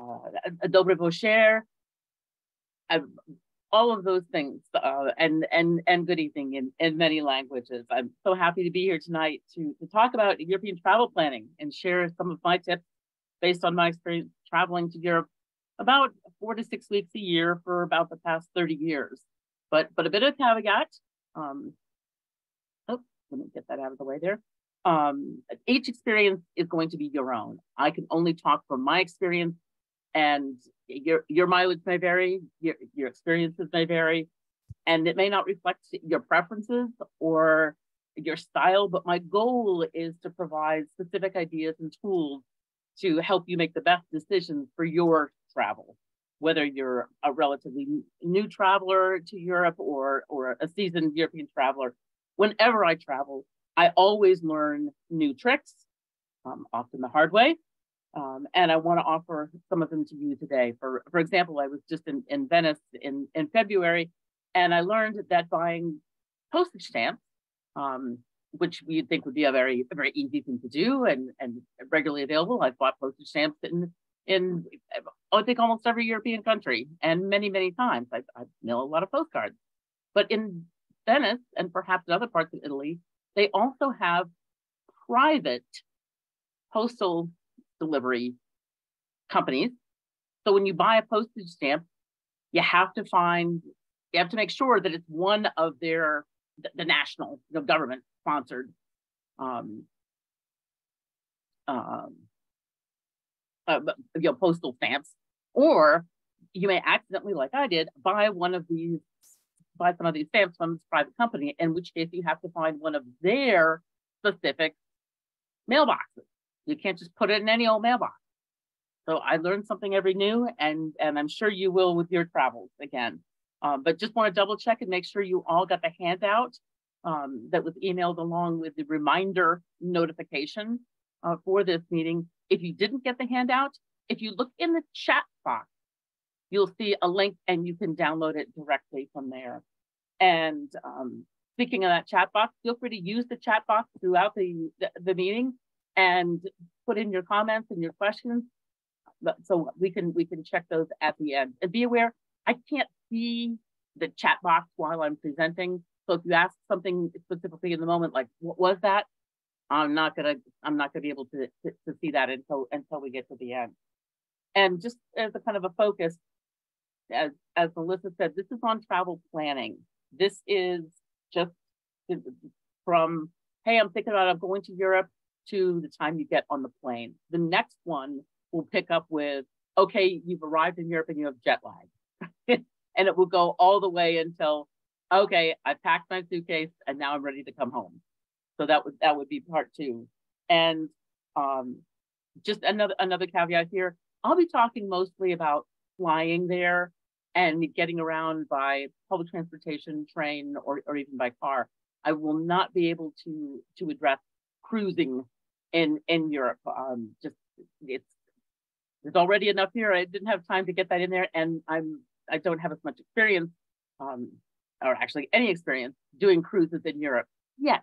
uh, Dobre Vosher, all of those things, uh, and and and good evening in, in many languages. I'm so happy to be here tonight to, to talk about European travel planning and share some of my tips based on my experience traveling to Europe about four to six weeks a year for about the past 30 years. But but a bit of caveat. Um, oh, let me get that out of the way there. Um, each experience is going to be your own. I can only talk from my experience and your your mileage may vary, your, your experiences may vary, and it may not reflect your preferences or your style, but my goal is to provide specific ideas and tools to help you make the best decisions for your travel, whether you're a relatively new traveler to Europe or, or a seasoned European traveler. Whenever I travel, I always learn new tricks, um, often the hard way, um, and I want to offer some of them to you today. For, for example, I was just in, in Venice in, in February, and I learned that buying postage stamps, um, which you'd think would be a very, a very easy thing to do and, and regularly available. I've bought postage stamps in, in I think almost every European country and many, many times. I, I mail a lot of postcards. But in Venice and perhaps in other parts of Italy, they also have private postal delivery companies. So when you buy a postage stamp, you have to find, you have to make sure that it's one of their, the, national the government sponsored um, um, uh, you know, postal stamps, or you may accidentally, like I did, buy one of these, buy some of these stamps from this private company, in which case you have to find one of their specific mailboxes. You can't just put it in any old mailbox. So I learned something every new, and and I'm sure you will with your travels again. Um, but just want to double check and make sure you all got the handout um, that was emailed along with the reminder notification uh, for this meeting. If you didn't get the handout, if you look in the chat box, you'll see a link and you can download it directly from there. And um, speaking of that chat box, feel free to use the chat box throughout the, the, the meeting and put in your comments and your questions. So we can we can check those at the end. And be aware i can't see the chat box while i'm presenting. So if you ask something specifically in the moment like what was that? I'm not gonna i'm not gonna be able to, to, to see that until until we get to the end. And just as a kind of a focus as as melissa said this is on travel planning. This is just from hey i'm thinking about i'm going to europe to the time you get on the plane. The next one will pick up with, okay, you've arrived in Europe and you have jet lag. and it will go all the way until, okay, I packed my suitcase and now I'm ready to come home. So that would that would be part two. And um, just another another caveat here, I'll be talking mostly about flying there and getting around by public transportation, train, or, or even by car. I will not be able to to address cruising in in Europe. Um, just it's there's already enough here. I didn't have time to get that in there, and I'm I don't have as much experience, um, or actually any experience doing cruises in Europe yet.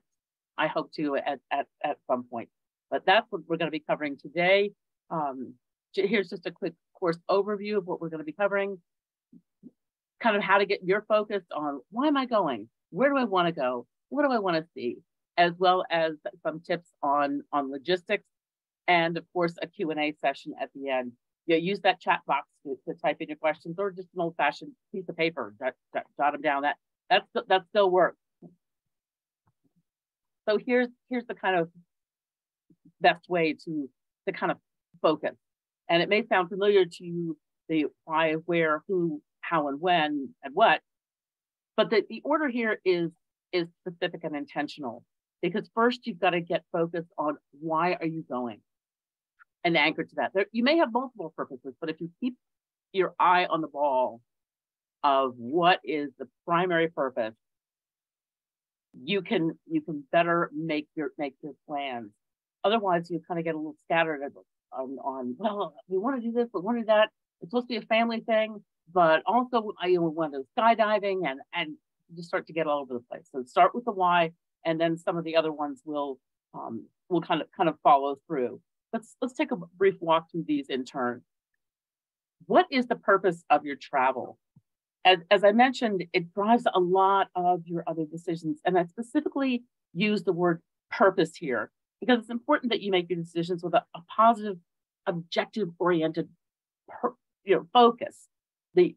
I hope to at at at some point. But that's what we're going to be covering today. Um, here's just a quick course overview of what we're going to be covering. Kind of how to get your focus on why am I going? Where do I want to go? What do I want to see? As well as some tips on, on logistics and of course a Q&A session at the end. You use that chat box to, to type in your questions or just an old fashioned piece of paper, jot, jot them down. That, that's, that still works. So here's, here's the kind of best way to, to kind of focus. And it may sound familiar to you, the why, where, who, how, and when, and what, but the, the order here is, is specific and intentional because first you've got to get focused on why are you going and anchor to that. There, you may have multiple purposes, but if you keep your eye on the ball of what is the primary purpose, you can you can better make your make your plans. Otherwise, you kind of get a little scattered on, on well, we want to do this, we want to do that. It's supposed to be a family thing, but also I want to skydiving and and just start to get all over the place. So start with the why, and then some of the other ones will um, will kind of kind of follow through. Let's let's take a brief walk through these in turn. what is the purpose of your travel? As, as I mentioned, it drives a lot of your other decisions. And I specifically use the word purpose here because it's important that you make your decisions with a, a positive, objective oriented you know, focus. The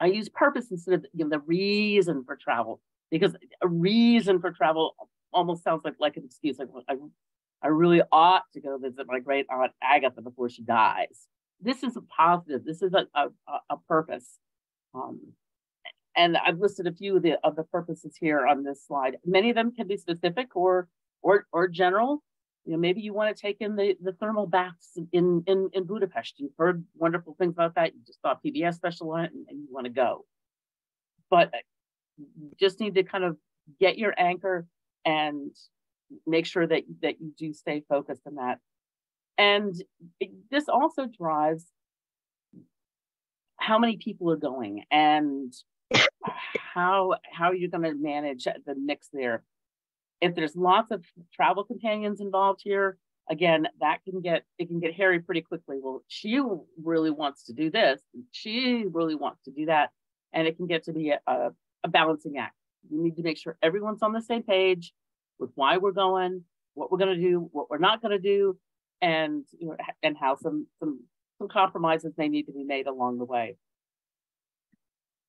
I use purpose instead of you know, the reason for travel because a reason for travel almost sounds like, like an excuse. Like I, I really ought to go visit my great aunt Agatha before she dies. This is a positive. This is a, a, a purpose. Um, and I've listed a few of the of the purposes here on this slide. Many of them can be specific or or or general. You know, maybe you want to take in the, the thermal baths in, in, in Budapest. You've heard wonderful things about that. You just saw PBS special on it and, and you want to go. But just need to kind of get your anchor and make sure that, that you do stay focused on that. And it, this also drives how many people are going and how how you're going to manage the mix there if there's lots of travel companions involved here, again, that can get it can get hairy pretty quickly. Well, she really wants to do this, she really wants to do that, and it can get to be a, a, a balancing act. We need to make sure everyone's on the same page with why we're going, what we're going to do, what we're not going to do, and you know, and how some some some compromises may need to be made along the way.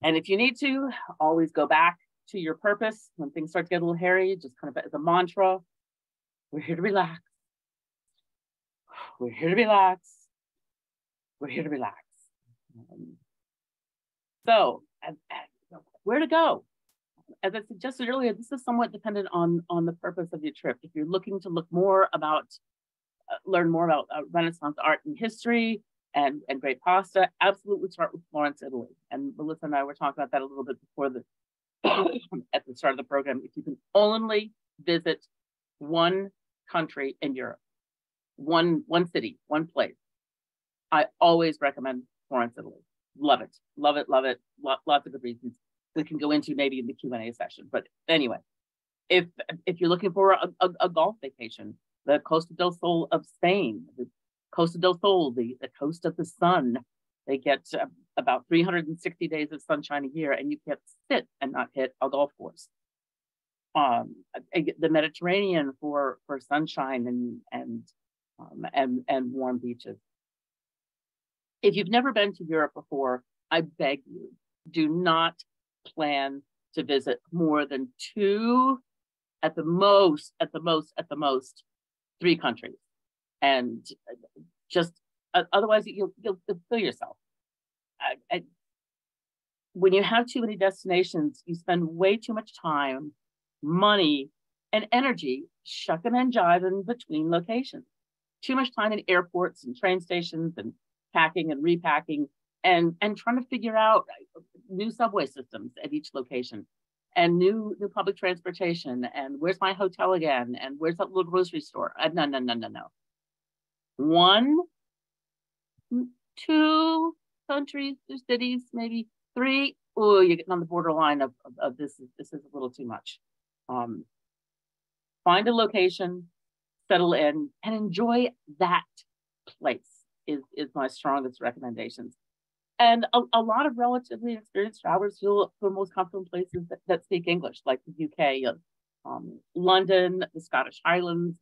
And if you need to, always go back to your purpose when things start to get a little hairy, just kind of as a mantra. We're here to relax. We're here to relax. We're here to relax. Um, so, where to go? As I suggested earlier, this is somewhat dependent on, on the purpose of your trip. If you're looking to look more about, uh, learn more about uh, Renaissance art and history and, and great pasta, absolutely start with Florence, Italy. And Melissa and I were talking about that a little bit before the, at the start of the program, if you can only visit one country in Europe, one one city, one place, I always recommend Florence, Italy. Love it, love it, love it. lots of good reasons we can go into maybe in the Q and A session. But anyway, if if you're looking for a, a, a, golf vacation, the Costa del Sol of Spain, the Costa del Sol, the, the coast of the sun, they get uh, about 360 days of sunshine a year, and you can't sit and not hit a golf course. Um, the Mediterranean for for sunshine and and um, and and warm beaches. If you've never been to Europe before, I beg you, do not plan to visit more than two, at the most, at the most, at the most, three countries, and just uh, otherwise you'll, you'll, you'll kill yourself. I, I, when you have too many destinations, you spend way too much time, money, and energy shucking and jiving between locations. Too much time in airports and train stations and packing and repacking and, and trying to figure out new subway systems at each location and new new public transportation and where's my hotel again and where's that little grocery store uh, no no no no no one two countries or cities, maybe three. Oh, you're getting on the borderline of, of, of this. Is, this is a little too much. Um, find a location, settle in, and enjoy that place. Is is my strongest recommendations. And a, a lot of relatively experienced travelers feel feel most comfortable places that, that speak English, like the UK, um, London, the Scottish Highlands,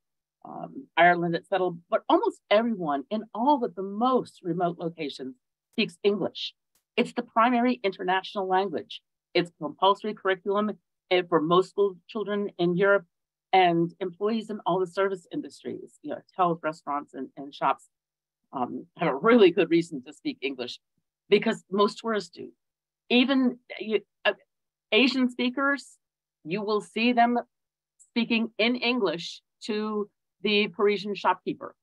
um, Ireland, etc. But almost everyone in all but the most remote locations speaks English. It's the primary international language. It's compulsory curriculum for most school children in Europe and employees in all the service industries, you know, hotels, restaurants, and, and shops um, have a really good reason to speak English because most tourists do. Even you, uh, Asian speakers, you will see them speaking in English to the Parisian shopkeeper.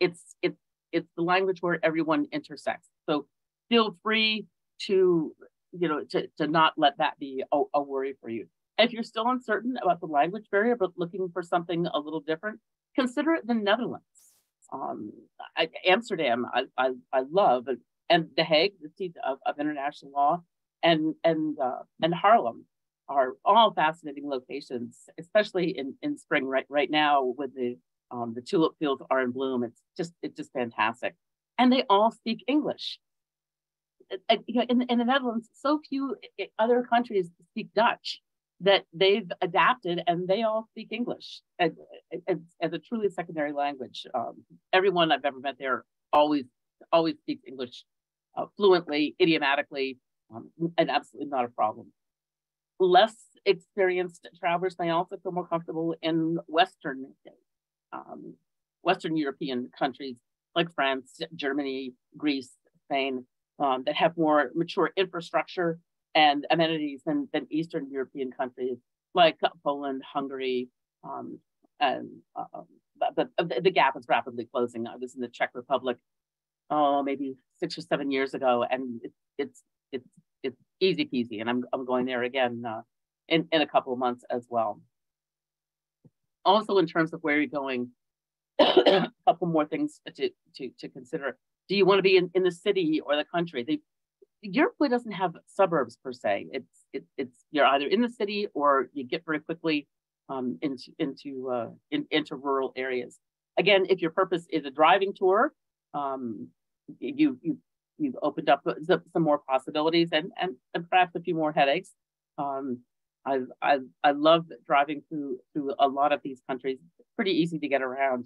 It's it's it's the language where everyone intersects. So feel free to you know to, to not let that be a, a worry for you. If you're still uncertain about the language barrier but looking for something a little different, consider the Netherlands. Um, I, Amsterdam, I, I, I love, and The Hague, the seat of, of international law, and and uh, and Haarlem are all fascinating locations, especially in, in spring right right now when the um, the tulip fields are in bloom. It's just it's just fantastic, and they all speak English. in, in the Netherlands, so few other countries speak Dutch that they've adapted and they all speak English as, as, as a truly secondary language. Um, everyone I've ever met there always always speaks English uh, fluently, idiomatically, um, and absolutely not a problem. Less experienced travelers may also feel more comfortable in Western um, Western European countries like France, Germany, Greece, Spain, um, that have more mature infrastructure and amenities than, than Eastern European countries like Poland, Hungary, um, and uh, but, the, the gap is rapidly closing. I was in the Czech Republic, oh, maybe six or seven years ago, and it, it's it's it's easy peasy. And I'm I'm going there again uh, in in a couple of months as well. Also, in terms of where you're going, a couple more things to to to consider. Do you want to be in, in the city or the country? The, Europe really doesn't have suburbs per se. It's it, it's you're either in the city or you get very quickly um, into into uh, in, into rural areas. Again, if your purpose is a driving tour, um, you you you've opened up some more possibilities and and, and perhaps a few more headaches. Um, I I I love driving through through a lot of these countries. It's pretty easy to get around.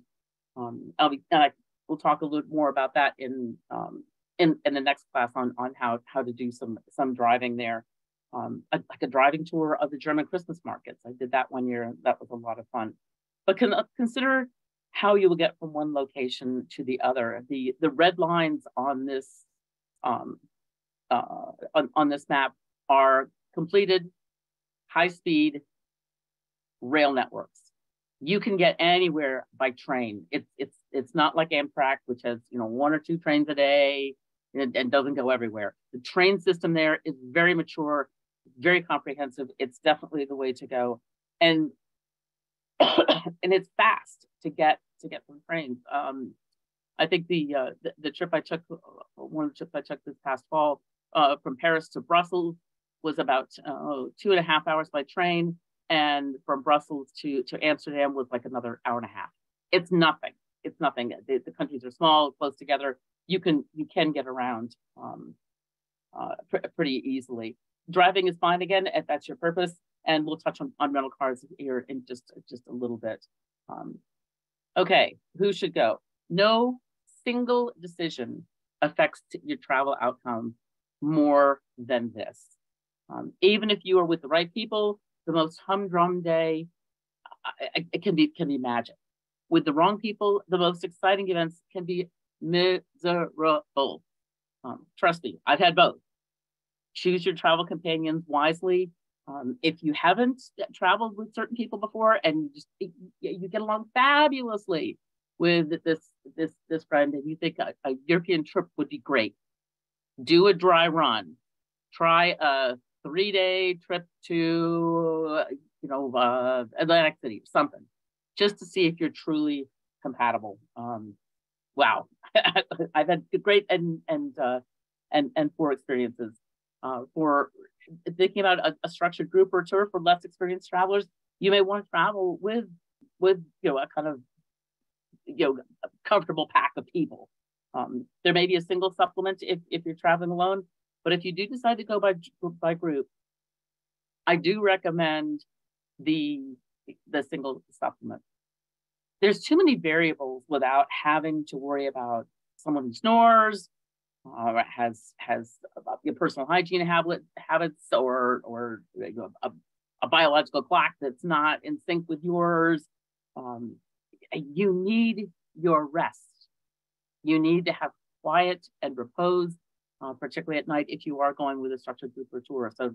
Um, I'll be and I will talk a little more about that in um, in, in the next class on on how how to do some some driving there um, a, like a driving tour of the German Christmas markets. I did that one year. That was a lot of fun. But can, uh, consider how you will get from one location to the other. The, the red lines on this um, uh, on, on this map are completed high-speed rail networks. You can get anywhere by train. It's it's it's not like Amtrak, which has you know one or two trains a day and, and doesn't go everywhere. The train system there is very mature very comprehensive. It's definitely the way to go. And and it's fast to get to get from trains. Um, I think the, uh, the, the trip I took, one of the trips I took this past fall uh, from Paris to Brussels was about uh, two and a half hours by train, and from Brussels to to Amsterdam was like another hour and a half. It's nothing. It's nothing. The, the countries are small, close together. You can you can get around um, uh, pr pretty easily driving is fine again if that's your purpose. And we'll touch on, on rental cars here in just, just a little bit. Um, okay, who should go? No single decision affects your travel outcome more than this. Um, even if you are with the right people, the most humdrum day, it can be can be magic. With the wrong people, the most exciting events can be miserable. Um, trust me, I've had both choose your travel companions wisely. Um, if you haven't traveled with certain people before and you just you get along fabulously with this this this friend and you think a, a European trip would be great, do a dry run. Try a three day trip to you know uh, Atlantic City, something, just to see if you're truly compatible. Um, wow, I've had great and and uh, and and poor experiences uh, for thinking about a, a, structured group or tour for less experienced travelers, you may want to travel with with you know a kind of you know comfortable pack of people. Um, there may be a single supplement if if you're traveling alone, but if you do decide to go by by group, I do recommend the the single supplement. There's too many variables without having to worry about someone who snores, uh, has has your personal hygiene habit, habits or or a, a, biological clock that's not in sync with yours. Um, you need your rest. You need to have quiet and repose, uh, particularly at night if you are going with a structured group or tour. So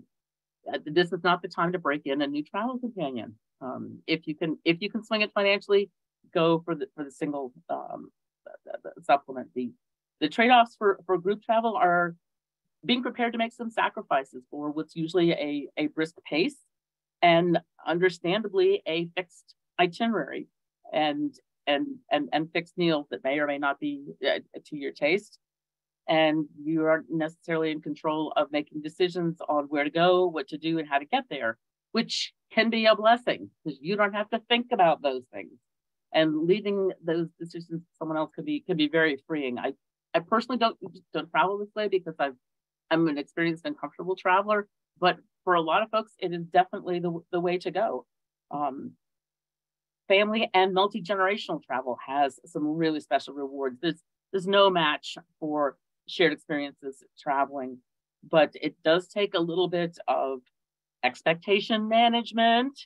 uh, this is not the time to break in a new travel companion. Um, if you can if you can swing it financially, go for the for the single um, the, the supplement. The the trade-offs for, for group travel are being prepared to make some sacrifices for what's usually a, a brisk pace and understandably a fixed itinerary and and and and fixed meals that may or may not be uh, to your taste. And you aren't necessarily in control of making decisions on where to go what to do and how to get there which can be a blessing because you don't have to think about those things. And leaving those decisions to someone else could be can be very freeing. I I personally don't don't travel this way because I've I'm an experienced and comfortable traveler, but for a lot of folks, it is definitely the, the way to go. Um, family and multi-generational travel has some really special rewards. There's, there's no match for shared experiences traveling, but it does take a little bit of expectation management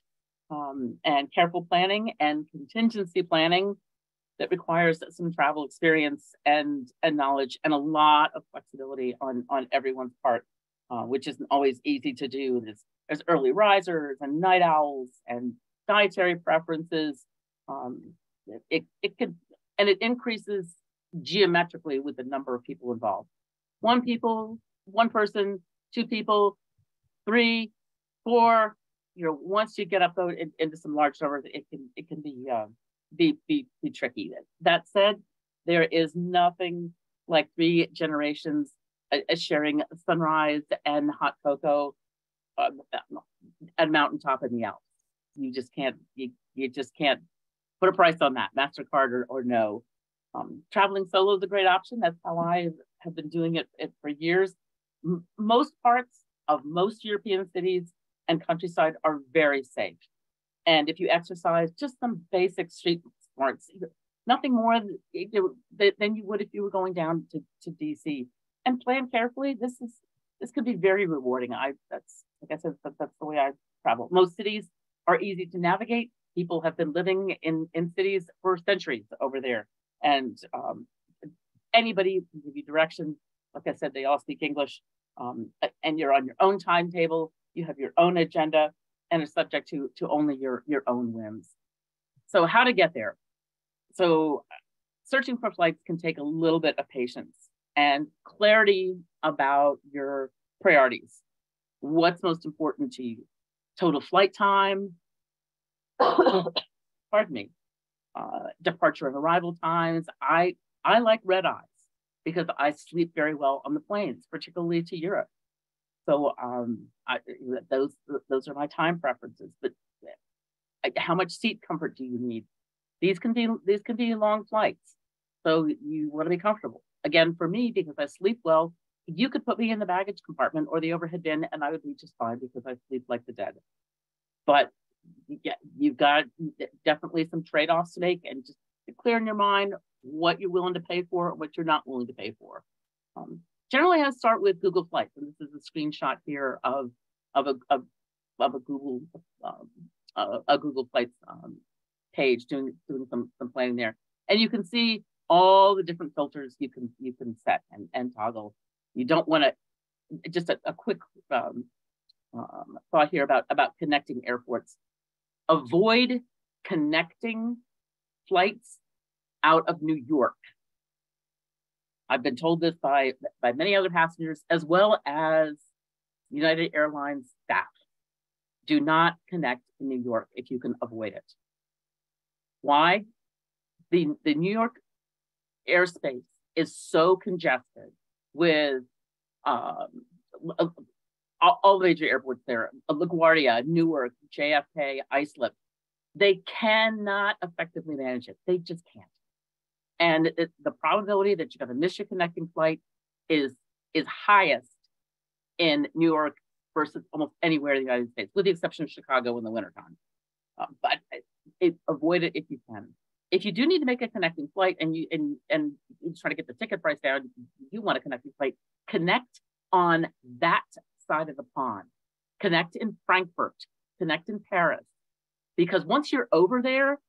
um, and careful planning and contingency planning that requires some travel experience and, and knowledge and a lot of flexibility on, on everyone's part, uh, which isn't always easy to do. There's, there's early risers and night owls and dietary preferences. Um, it, it could, and it increases geometrically with the number of people involved. One people, one person, two people, three, four, you know, once you get up in, into some large numbers, it can, it can be, uh, be, be, be tricky. That said, there is nothing like three generations uh, sharing sunrise and hot cocoa um, at mountaintop in the Alps. You just can't, you, you just can't put a price on that, MasterCard or, or no. Um, traveling solo is a great option. That's how I have been doing it, it for years. M most parts of most European cities and countryside are very safe. And if you exercise just some basic street smarts, nothing more than you would if you were going down to, to DC and plan carefully. This is this could be very rewarding. I that's like I said, that, that's the way I travel. Most cities are easy to navigate. People have been living in in cities for centuries over there, and um, anybody can give you directions. Like I said, they all speak English, um, and you're on your own timetable. You have your own agenda and are subject to, to only your, your own whims. So how to get there? So searching for flights can take a little bit of patience and clarity about your priorities. What's most important to you? Total flight time, pardon me, uh, departure and arrival times. I, I like red eyes because I sleep very well on the planes, particularly to Europe. So um, I, those those are my time preferences. But how much seat comfort do you need? These can be these can be long flights, so you want to be comfortable. Again, for me, because I sleep well, you could put me in the baggage compartment or the overhead bin, and I would be just fine because I sleep like the dead. But yeah, you've got definitely some trade-offs to make, and just clear in your mind what you're willing to pay for, what you're not willing to pay for. Um, generally I start with Google Flights, and this is a screenshot here of of a of, of a Google um, uh, a Google Flights um, page doing doing some some planning there, and you can see all the different filters you can you can set and and toggle. You don't want to just a, a quick um, um, thought here about about connecting airports. Avoid connecting flights out of New York I've been told this by, by many other passengers, as well as United Airlines staff. Do not connect in New York if you can avoid it. Why? The, the New York airspace is so congested with um, all, the major airports there, LaGuardia, Newark, JFK, Islip. They cannot effectively manage it. They just can't and it, the probability that you're going to miss your connecting flight is is highest in New York versus almost anywhere in the United States, with the exception of Chicago in the wintertime. Uh, but it, it, avoid it if you can. If you do need to make a connecting flight and you and and you try to get the ticket price down, you want a connecting flight, connect on that side of the pond. Connect in Frankfurt, connect in Paris. Because once you're over there,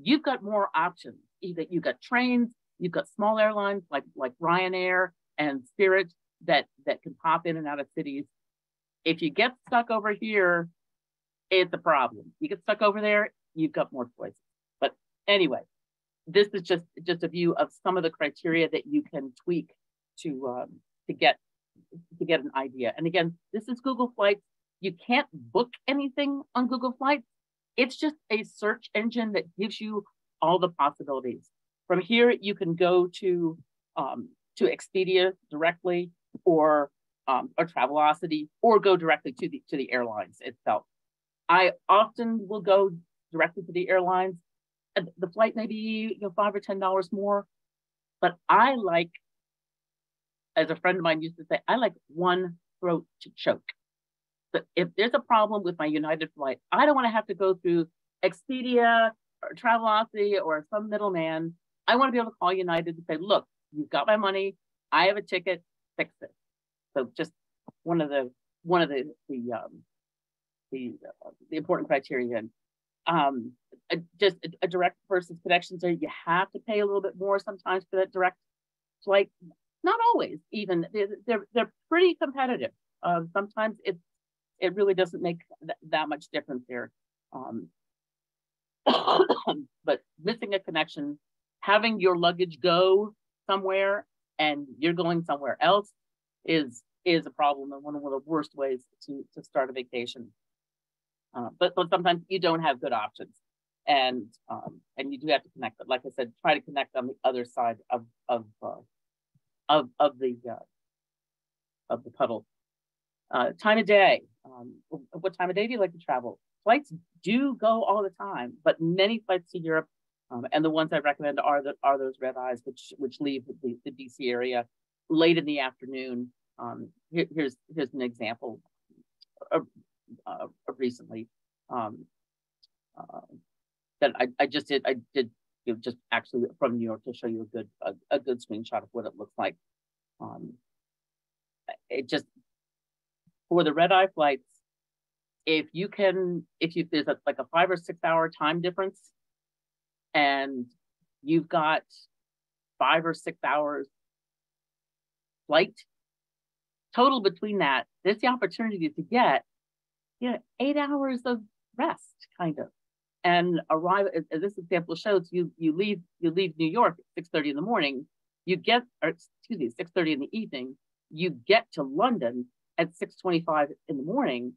you've got more options either you've got trains, you've got small airlines like like Ryanair and Spirit that that can pop in and out of cities. If you get stuck over here, it's a problem. You get stuck over there, you've got more choices. But anyway, this is just just a view of some of the criteria that you can tweak to um, to get to get an idea. And again, this is Google Flights. You can't book anything on Google Flights. It's just a search engine that gives you all the possibilities. From here, you can go to um, to Expedia directly, or um, or Travelocity, or go directly to the to the airlines itself. I often will go directly to the airlines. The flight may be you know five or ten dollars more, but I like as a friend of mine used to say, I like one throat to choke. So if there's a problem with my United flight, I don't want to have to go through Expedia or Travelocity or some middleman. I want to be able to call United and say, look, you've got my money. I have a ticket, fix it. So just one of the one of the the um, the, uh, the important criteria. Um, a, just a, a direct versus connection. So you have to pay a little bit more sometimes for that direct flight. Not always, even they're they're, they're pretty competitive. Uh, sometimes it it really doesn't make th- that much difference there. Um, but missing a connection, having your luggage go somewhere and you're going somewhere else is is a problem and one of the worst ways to to start a vacation. Uh, but but sometimes you don't have good options, and um, and you do have to connect. But like I said, try to connect on the other side of of uh, of of the uh, of the puddle. Uh, time of day. Um, what time of day do you like to travel? Flights do go all the time, but many flights to Europe, um, and the ones I recommend are the are those red eyes, which which leave the, the DC area late in the afternoon. Um, here, here's here's an example of, uh, recently um, uh, that I, I just did. I did you know, just actually from New York to show you a good a, a good screenshot of what it looks like. Um, it just for the red eye flights, if you can, if you there's a, like a five or six hour time difference, and you've got five or six hours flight total between that, there's the opportunity to get, you know, eight hours of rest, kind of, and arrive. As this example shows, you you leave you leave New York at six thirty in the morning. You get, or excuse me, six thirty in the evening. You get to London at 6.25 in the morning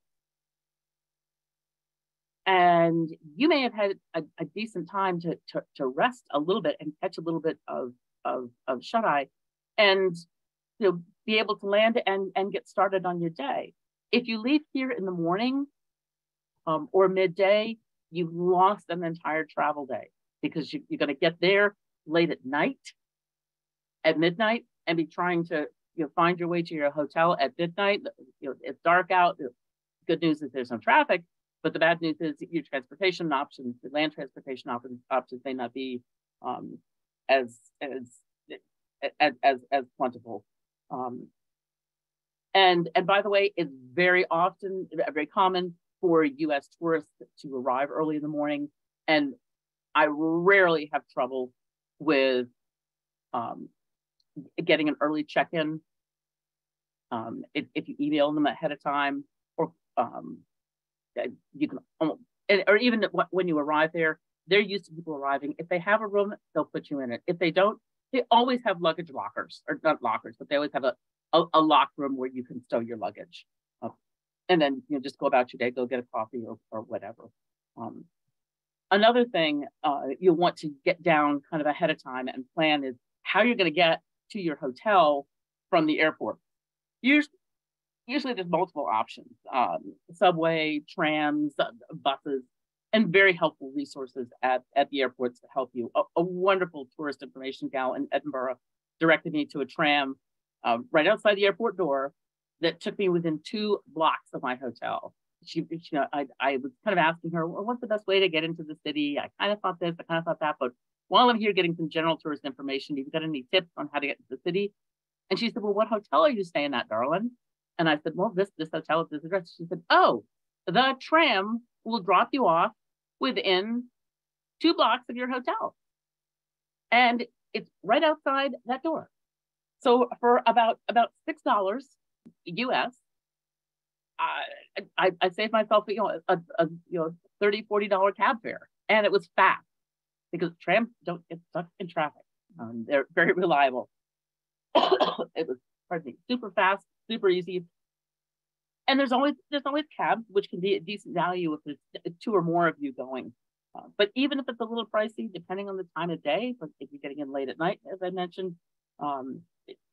and you may have had a, a decent time to, to, to, rest a little bit and catch a little bit of, of, of shut eye and you know, be able to land and, and get started on your day. If you leave here in the morning um, or midday, you've lost an entire travel day because you, you're going to get there late at night, at midnight, and be trying to you know, find your way to your hotel at midnight. You know, it's dark out. Good news is there's no traffic, but the bad news is your transportation options, the land transportation options, options may not be um, as as as as, as plentiful. Um, and and by the way, it's very often very common for U.S. tourists to arrive early in the morning, and I rarely have trouble with um, getting an early check-in. Um, if, if, you email them ahead of time, or um, you can, almost, and, or even when you arrive there, they're used to people arriving. If they have a room, they'll put you in it. If they don't, they always have luggage lockers, or not lockers, but they always have a, a, a locked room where you can stow your luggage. Uh, and then you know just go about your day, go get a coffee or, or whatever. Um, another thing uh, you'll want to get down kind of ahead of time and plan is how you're going to get to your hotel from the airport. Usually, usually there's multiple options, um, subway, trams, uh, buses, and very helpful resources at, at the airports to help you. A, a wonderful tourist information gal in Edinburgh directed me to a tram um, right outside the airport door that took me within two blocks of my hotel. She, she know, I, I was kind of asking her, well, what's the best way to get into the city? I kind of thought this, I kind of thought that, but while I'm here getting some general tourist information, have you got any tips on how to get to the city? And she said, well, what hotel are you staying at, darling? And I said, well, this, this hotel is this address. She said, oh, the tram will drop you off within two blocks of your hotel. And it's right outside that door. So for about about six dollars US, I, I, I saved myself you know a, a you know 30 40 dollar cab fare and it was fast because trams don't get stuck in traffic. Um, they're very reliable. it was, pardon me, super fast, super easy. And there's always there's always cabs, which can be a decent value if there's two or more of you going. Uh, but even if it's a little pricey, depending on the time of day, if you're getting in late at night, as I mentioned, um,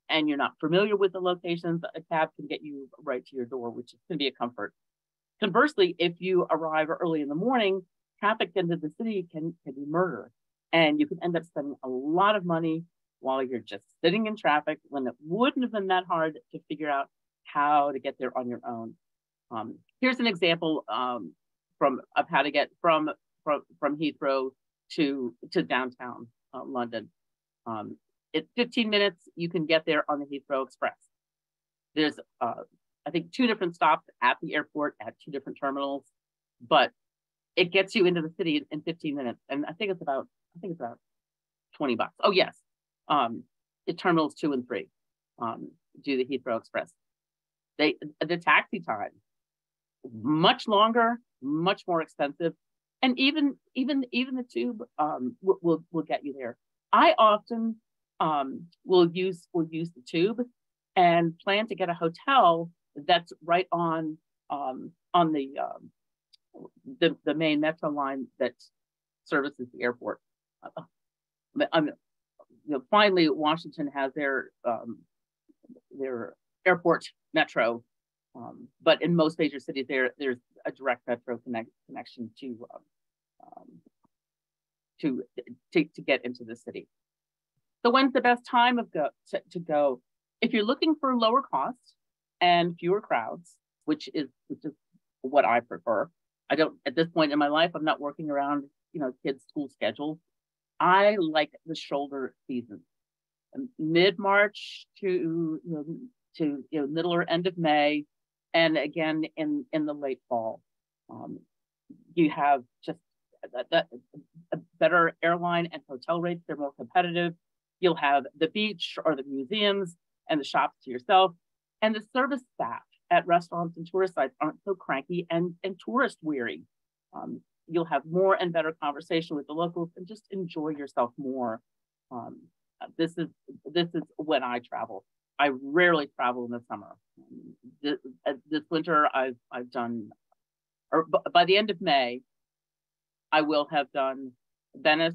and you're not familiar with the locations, a cab can get you right to your door, which can be a comfort. Conversely, if you arrive early in the morning, traffic into the city can, can be murder. And you can end up spending a lot of money while you're just sitting in traffic when it wouldn't have been that hard to figure out how to get there on your own. Um, here's an example um, from of how to get from from, from Heathrow to to downtown uh, London. Um, it's 15 minutes. You can get there on the Heathrow Express. There's, uh, I think, two different stops at the airport at two different terminals, but it gets you into the city in 15 minutes. And I think it's about, I think it's about 20 bucks. Oh yes, um, terminals two and three um, do the Heathrow Express. They the taxi time much longer, much more expensive, and even even even the tube um, will, will will get you there. I often um, will use will use the tube and plan to get a hotel that's right on um, on the, um, the the main metro line that services the airport. Uh, I'm, you know, finally, Washington has their um, their airport metro, um, but in most major cities, there there's a direct metro connect, connection to um, um, to, to to get into the city. So when's the best time of go to, to go? If you're looking for lower cost and fewer crowds, which is which is what I prefer. I don't at this point in my life, I'm not working around, you know, kids' school schedules. I like the shoulder season. Mid-March to you know, to you know middle or end of May, and again in in the late fall. Um, you have just a, a, a better airline and hotel rates. They're more competitive. You'll have the beach or the museums and the shops to yourself. And the service staff at restaurants and tourist sites aren't so cranky and, and tourist weary. Um, you'll have more and better conversation with the locals and just enjoy yourself more. Um, this is this is when I travel. I rarely travel in the summer. This, uh, this winter, I've I've done, or by the end of May, I will have done Venice,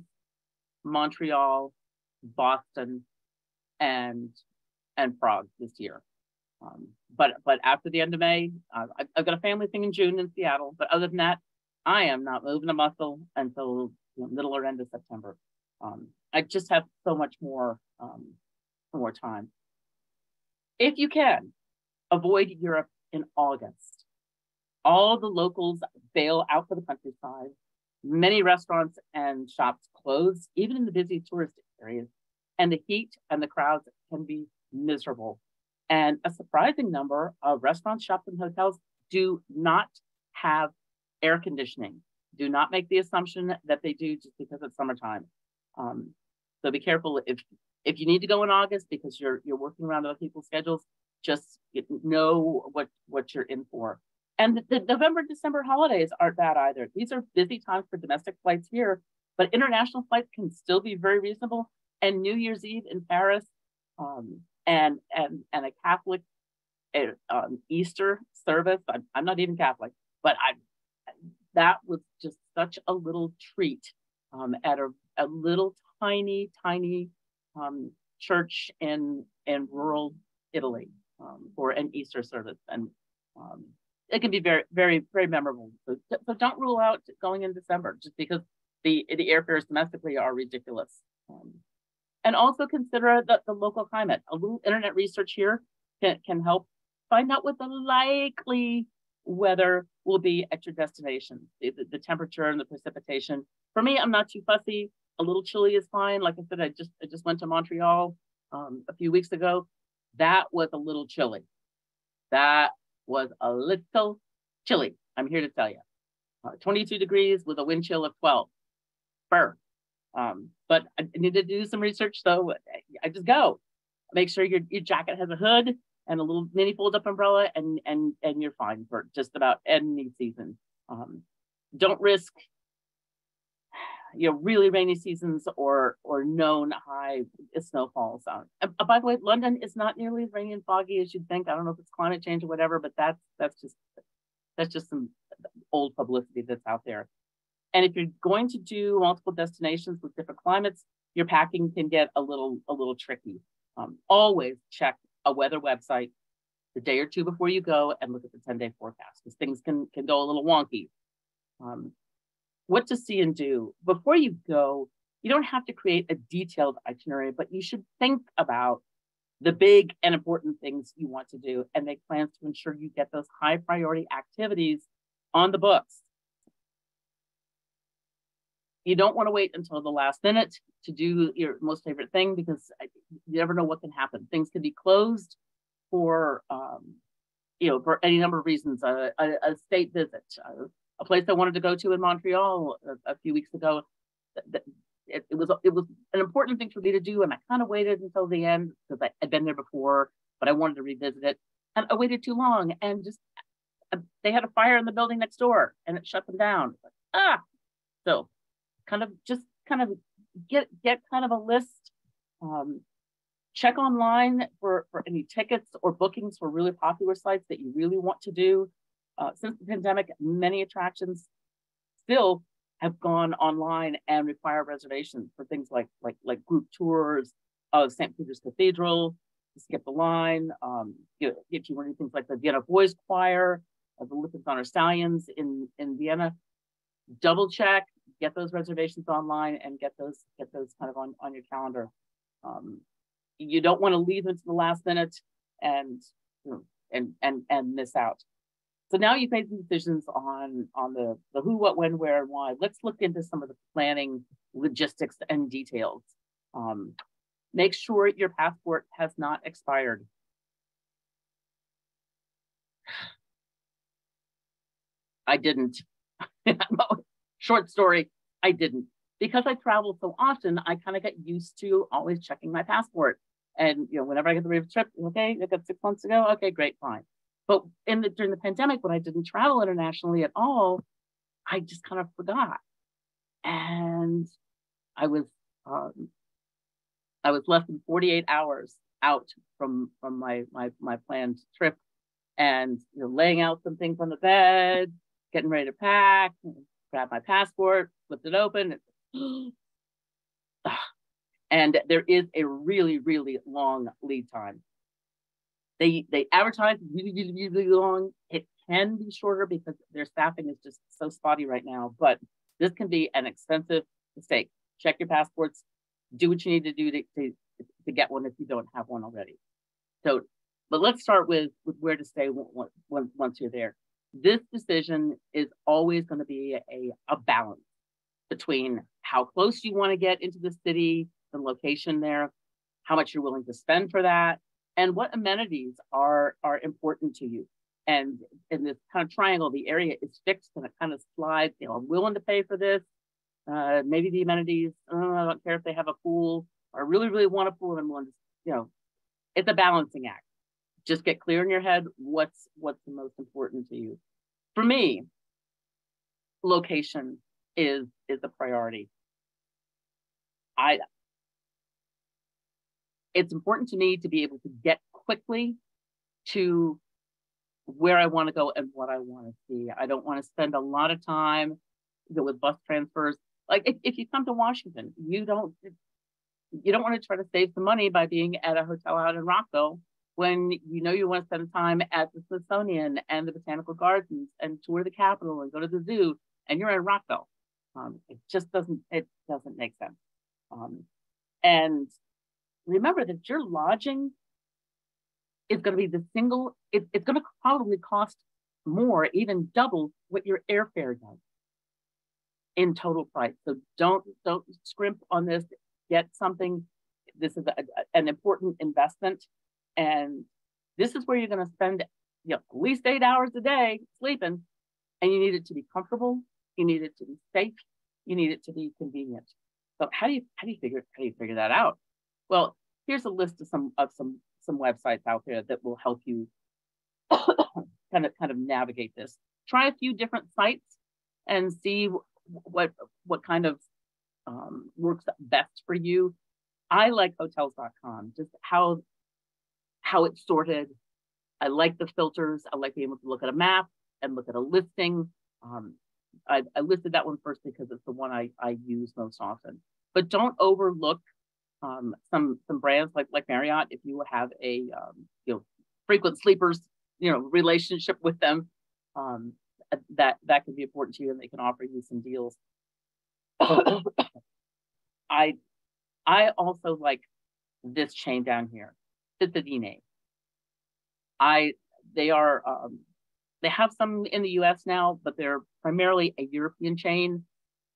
Montreal, Boston, and and Prague this year. Um, but but after the end of May, uh, I've, I've, got a family thing in June in Seattle. But other than that, I am not moving a muscle until you know, middle or end of September. Um, I just have so much more um, more time. If you can, avoid Europe in August. All the locals bail out for the countryside. Many restaurants and shops close, even in the busy tourist areas. And the heat and the crowds can be miserable. And a surprising number of restaurants, shops, and hotels do not have air conditioning. Do not make the assumption that they do just because it's summertime. Um, so be careful if if you need to go in August because you're you're working around other people's schedules. Just know what what you're in for. And the, the November December holidays aren't bad either. These are busy times for domestic flights here, but international flights can still be very reasonable. And New Year's Eve in Paris, um, and and and a Catholic um, Easter service. I'm, I'm not even Catholic, but I that was just such a little treat um, at a, a little tiny tiny um, church in in rural Italy um, for an Easter service, and um, it can be very very very memorable. So, so don't rule out going in December just because the the airfares domestically are ridiculous. Um, and also consider the, the local climate. A little internet research here can, can help find out what the likely weather will be at your destination, the, the, temperature and the precipitation. For me, I'm not too fussy. A little chilly is fine. Like I said, I just I just went to Montreal um, a few weeks ago. That was a little chilly. That was a little chilly. I'm here to tell you. Uh, 22 degrees with a wind chill of 12. Burn. Um, but I need to do some research, so I just go. Make sure your, your jacket has a hood and a little mini fold up umbrella, and and and you're fine for just about any season. Um, don't risk you know really rainy seasons or or known high snowfalls. Uh, uh, by the way, London is not nearly as rainy and foggy as you'd think. I don't know if it's climate change or whatever, but that's that's just that's just some old publicity that's out there. And if you're going to do multiple destinations with different climates, your packing can get a little a little tricky. Um, always check a weather website the day or two before you go and look at the 10 day forecast because things can, can go a little wonky. Um, what to see and do before you go, You don't have to create a detailed itinerary, but you should think about the big and important things you want to do and make plans to ensure you get those high priority activities on the books. You don't want to wait until the last minute to do your most favorite thing because you never know what can happen. Things can be closed for, um, you know, for any number of reasons. A, a, a state visit, a, a, place I wanted to go to in Montreal a, a few weeks ago. It, it, was it was an important thing for me to do, and I kind of waited until the end because I had been there before, but I wanted to revisit it, and I waited too long, and just uh, they had a fire in the building next door, and it shut them down. Ah, so kind of just kind of get get kind of a list. Um, check online for, for any tickets or bookings for really popular sites that you really want to do. Uh, since the pandemic, many attractions still have gone online and require reservations for things like like like group tours of St. Peter's Cathedral, skip the line. Um, know, if you want to things like the Vienna Boys Choir, uh, the Honor Stallions in in Vienna, double check get those reservations online and get those get those kind of on, on your calendar. Um, you don't want to leave it to the last minute and and and and miss out. So now you've made some decisions on on the the who, what, when, where, and why. Let's look into some of the planning logistics and details. Um, make sure your passport has not expired. I didn't. Short story, I didn't. Because I travel so often, I kind of get used to always checking my passport. And you know, whenever I get the of trip, okay, I got six months ago, okay, great, fine. But in the during the pandemic, when I didn't travel internationally at all, I just kind of forgot. And I was um, I was less than 48 hours out from from my my my planned trip and you know laying out some things on the bed, getting ready to pack, grabbed my passport, flipped it open. Ah. and there is a really, really long lead time. They they advertise really, really, really long. It can be shorter because their staffing is just so spotty right now, but this can be an expensive mistake. Check your passports, do what you need to do to, to, to get one if you don't have one already. So, but let's start with, with where to stay once you're there this decision is always going to be a, a balance between how close you want to get into the city, the location there, how much you're willing to spend for that, and what amenities are, are important to you. And in this kind of triangle, the area is fixed and it kind of slides. You know, I'm willing to pay for this. Uh, maybe the amenities, oh, I don't care if they have a pool, or I really, really want a pool and I'm willing to, you know, it's a balancing act just get clear in your head what's what's the most important to you. For me location is is a priority. I it's important to me to be able to get quickly to where i want to go and what i want to see. I don't want to spend a lot of time with bus transfers. Like if, if you come to washington you don't you don't want to try to save some money by being at a hotel out in rockville when you know you want to spend time at the Smithsonian and the Botanical Gardens and tour the Capitol and go to the zoo, and you're in Rockville. Um, it just doesn't it doesn't make sense. Um, and remember that your lodging is going to be the single. It, it's going to probably cost more, even double what your airfare does in total price. So don't don't scrimp on this. Get something. This is a, an important investment and this is where you're going to spend you know, at least eight hours a day sleeping. And you need it to be comfortable. You need it to be safe. You need it to be convenient. So how do you how do you figure how do you figure that out? Well, here's a list of some of some some websites out there that will help you kind of kind of navigate this. Try a few different sites and see what what kind of um, works best for you. I like hotels.com, just how how it's sorted. I like the filters. I like being able to look at a map and look at a listing. Um, I, I, listed that one first because it's the one I, I use most often. But don't overlook um, some some brands like like Marriott if you have a um, you know frequent sleepers you know relationship with them. Um, that that can be important to you, and they can offer you some deals. I I also like this chain down here, Citadine. I they are um, they have some in the U.S. now, but they're primarily a European chain.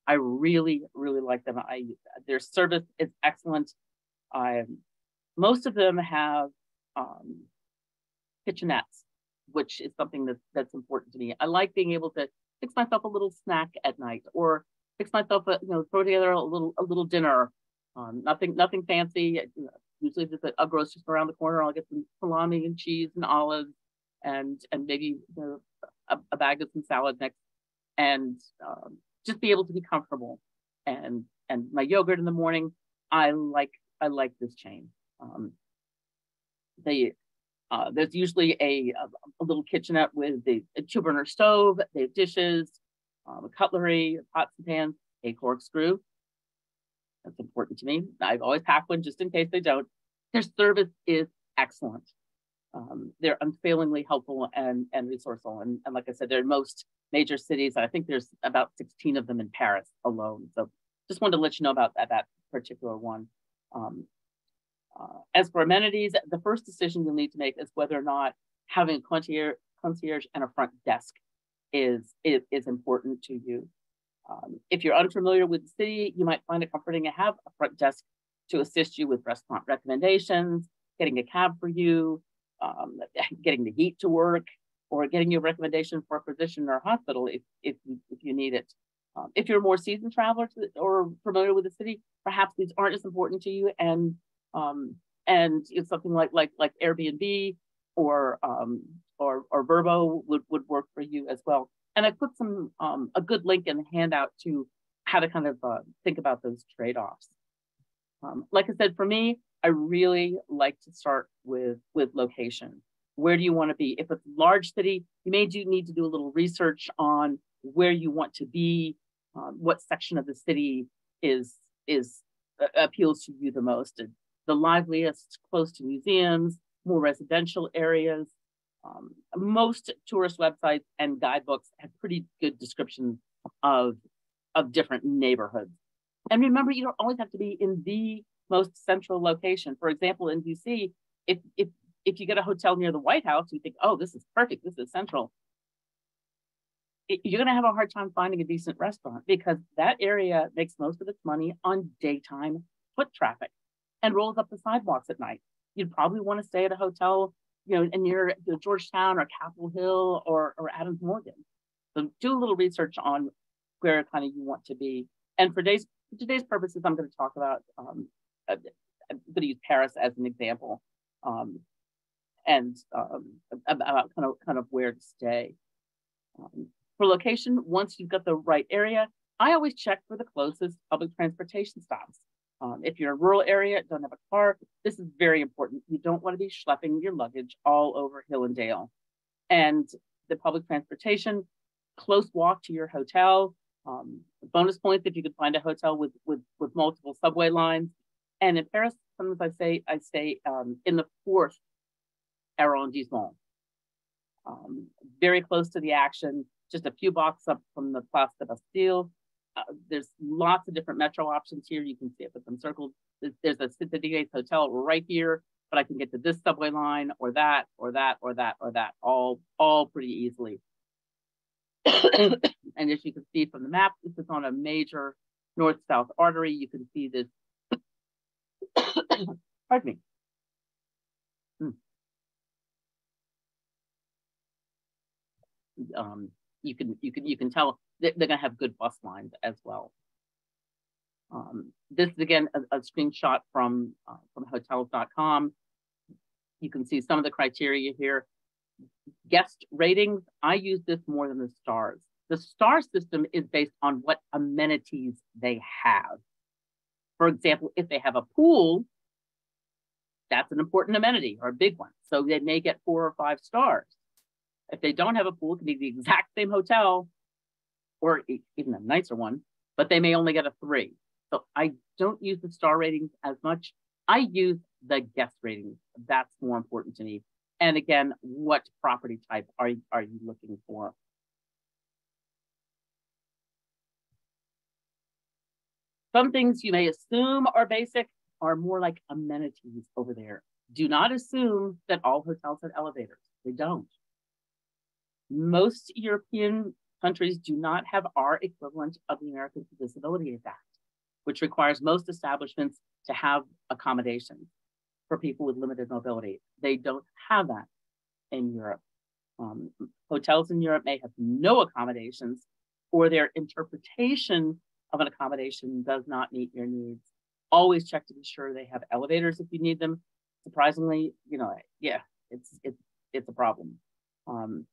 I really really like them. I their service is excellent. Um, most of them have um, kitchenettes, which is something that's that's important to me. I like being able to fix myself a little snack at night or fix myself a you know throw together a little a little dinner um, nothing nothing fancy usually just a, a grocery store around the corner i'll get some salami and cheese and olives and and maybe you know, a, a, bag of some salad next and um, just be able to be comfortable and and my yogurt in the morning i like i like this chain um, they uh, there's usually a, a, little kitchenette with the a two burner stove, they have dishes, um, cutlery, pots and pans, a corkscrew. That's important to me. I've always packed one just in case they don't. Their service is excellent. Um, they're unfailingly helpful and, and resourceful. And, and like I said, they're in most major cities. I think there's about 16 of them in Paris alone. So just wanted to let you know about that, that particular one. Um, uh, as for amenities, the first decision you'll need to make is whether or not having a concierge, concierge and a front desk is, is, is important to you. Um, if you're unfamiliar with the city, you might find it comforting to have a front desk to assist you with restaurant recommendations, getting a cab for you, um, getting the heat to work, or getting you a recommendation for a physician or hospital if, if, if you need it. Um, if you're a more seasoned traveler to, or familiar with the city, perhaps these aren't as important to you and um, and it's something like like like Airbnb or um, or or Vrbo would would work for you as well. And I put some um, a good link in the handout to how to kind of uh, think about those trade-offs. Um, like I said, for me, I really like to start with with location. Where do you want to be? If it's a large city, you may do need to do a little research on where you want to be, um, what section of the city is is uh, appeals to you the most, the liveliest close to museums, more residential areas. Um, most tourist websites and guidebooks have pretty good descriptions of, of different neighborhoods. And remember, you don't always have to be in the most central location. For example, in DC, if, if, if you get a hotel near the White House, you think, oh, this is perfect, this is central. It, you're going to have a hard time finding a decent restaurant because that area makes most of its money on daytime foot traffic and rolls up the sidewalks at night. You'd probably want to stay at a hotel, you know, near the Georgetown or Capitol Hill or, or Adams Morgan. So do a little research on where kind of you want to be. And for today's, for today's purposes, I'm going to talk about, um, I'm going to use Paris as an example um, and um, about kind of, kind of where to stay. Um, for location, once you've got the right area, I always check for the closest public transportation stops. Um, if you're in a rural area, don't have a car, this is very important. You don't want to be schlepping your luggage all over hill and dale. And the public transportation, close walk to your hotel. Um, bonus points if you could find a hotel with, with, with multiple subway lines. And in Paris, sometimes I say I stay um, in the fourth arrondissement, um, very close to the action, just a few blocks up from the Place de Bastille. Uh, there's lots of different metro options here. You can see it with them circled. There's a Citadines hotel right here, but I can get to this subway line or that or that or that or that all all pretty easily. and as you can see from the map, this is on a major north-south artery. You can see this. Pardon me. Hmm. Um, you can you can you can tell they're, going to have good bus lines as well. Um, this is again a, a screenshot from uh, from hotels.com. You can see some of the criteria here. Guest ratings, I use this more than the stars. The star system is based on what amenities they have. For example, if they have a pool, that's an important amenity or a big one. So they may get four or five stars. If they don't have a pool, it can be the exact same hotel, or even a nicer one, but they may only get a three. So I don't use the star ratings as much. I use the guest ratings. That's more important to me. And again, what property type are, are you looking for? Some things you may assume are basic are more like amenities over there. Do not assume that all hotels have elevators. They don't. Most European countries do not have our equivalent of the Americans with Disabilities Act, which requires most establishments to have accommodations for people with limited mobility. They don't have that in Europe. Um, hotels in Europe may have no accommodations or their interpretation of an accommodation does not meet your needs. Always check to be sure they have elevators if you need them. Surprisingly, you know, yeah, it's it's it's a problem. Um,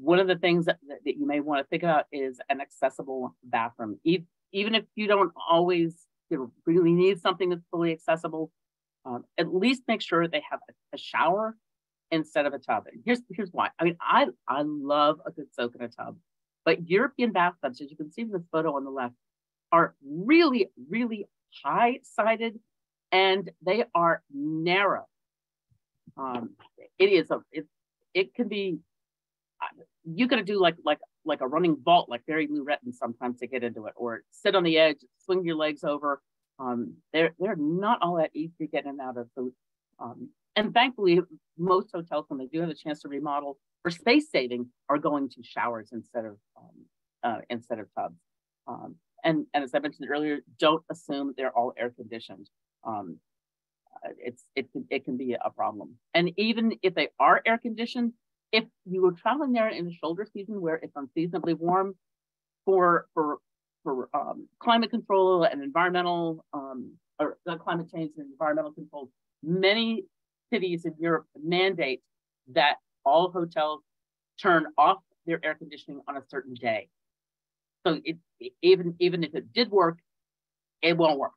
one of the things that, that you may want to think about is an accessible bathroom. Even if you don't always you know, really need something that's fully accessible, um, at least make sure they have a, a, shower instead of a tub. And here's here's why. I mean, I I love a good soak in a tub, but European bathtubs, as you can see in this photo on the left, are really really high sided, and they are narrow. Um, it is a it it can be you got to do like like like a running vault like Mary Lou Retton sometimes to get into it, or sit on the edge, swing your legs over. Um, they're they're not all that easy to get in and out of. So, um, and thankfully, most hotels when they do have a chance to remodel for space saving are going to showers instead of um, uh, instead of tubs. Um, and and as I mentioned earlier, don't assume they're all air conditioned. Um, uh, it's it it can be a problem. And even if they are air conditioned, if you were traveling there in the shoulder season where it's unseasonably warm for for for um, climate control and environmental um, or climate change and environmental control, many cities in Europe mandate that all hotels turn off their air conditioning on a certain day. So it, even even if it did work, it won't work.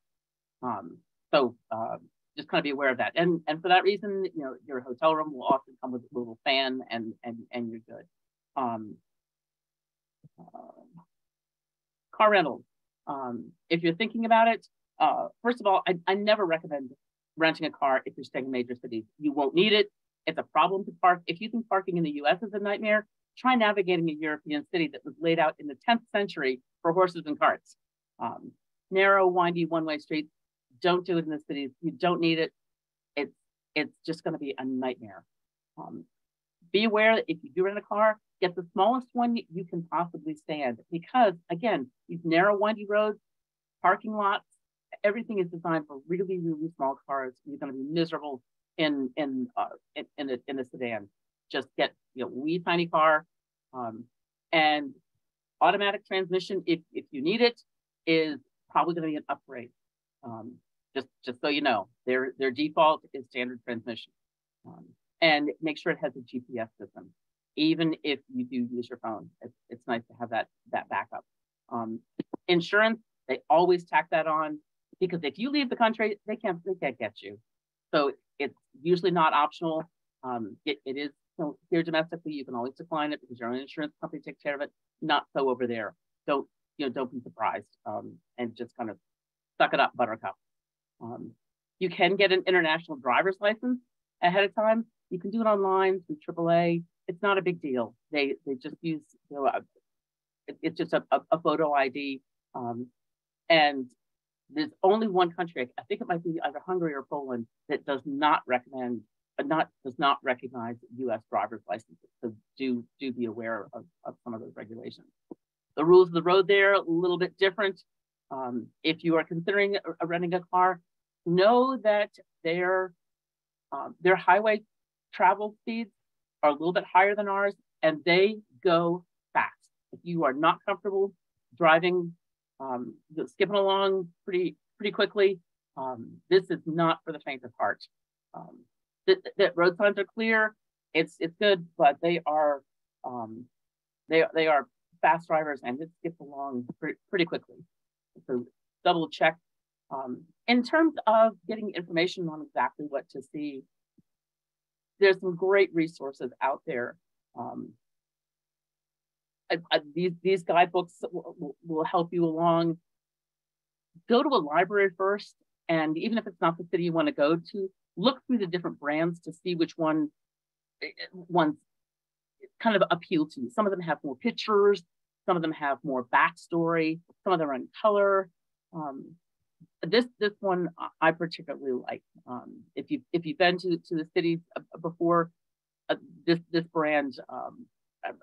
Um, so um, just kind of be aware of that. And and for that reason, you know, your hotel room will often come with a little fan and and and you're good. Um, uh, car rentals. Um, if you're thinking about it, uh, first of all, I, I never recommend renting a car if you're staying in major cities. You won't need it. It's a problem to park. If you think parking in the US is a nightmare, try navigating a European city that was laid out in the 10th century for horses and carts. Um, narrow, windy, one-way streets don't do it in the cities. You don't need it. It's it's just going to be a nightmare. Um, be aware that if you do rent a car, get the smallest one you can possibly stand because again, these narrow, windy roads, parking lots, everything is designed for really, really small cars. You're going to be miserable in in uh, in, in, a, in a sedan. Just get you know wee tiny car, um, and automatic transmission if if you need it is probably going to be an upgrade. Um, just just so you know, their their default is standard transmission. Um, and make sure it has a GPS system. Even if you do use your phone, it's, it's nice to have that that backup. Um, insurance, they always tack that on because if you leave the country, they can't they can't get you. So it's usually not optional. Um, it, it is so here domestically, you can always decline it because your own insurance company takes care of it. Not so over there. Don't you know? Don't be surprised um, and just kind of suck it up, Buttercup. Um, you can get an international driver's license ahead of time. You can do it online through AAA. It's not a big deal. They they just use you know a, it, it's just a, a, a, photo ID. Um, and there's only one country, I think it might be either Hungary or Poland, that does not recommend, uh, not does not recognize U.S. driver's licenses. So do do be aware of, of some of those regulations. The rules of the road there a little bit different. Um, if you are considering renting a car, know that their um, their highway travel speeds are a little bit higher than ours, and they go fast. If you are not comfortable driving, um, skipping along pretty pretty quickly, um, this is not for the faint of heart. Um, the, the, road signs are clear. It's it's good, but they are um, they they are fast drivers, and it skips along pretty, pretty quickly. So double check. Um, in terms of getting information on exactly what to see, there's some great resources out there. Um, I, I, these, these guidebooks will, will help you along. Go to a library first, and even if it's not the city you want to go to, look through the different brands to see which one eh, eh, ones kind of appeal to you. Some of them have more pictures, Some of them have more backstory. Some of them are in color. Um, this this one I particularly like. Um, if you if you've been to to the cities before, uh, this this brand um, uh,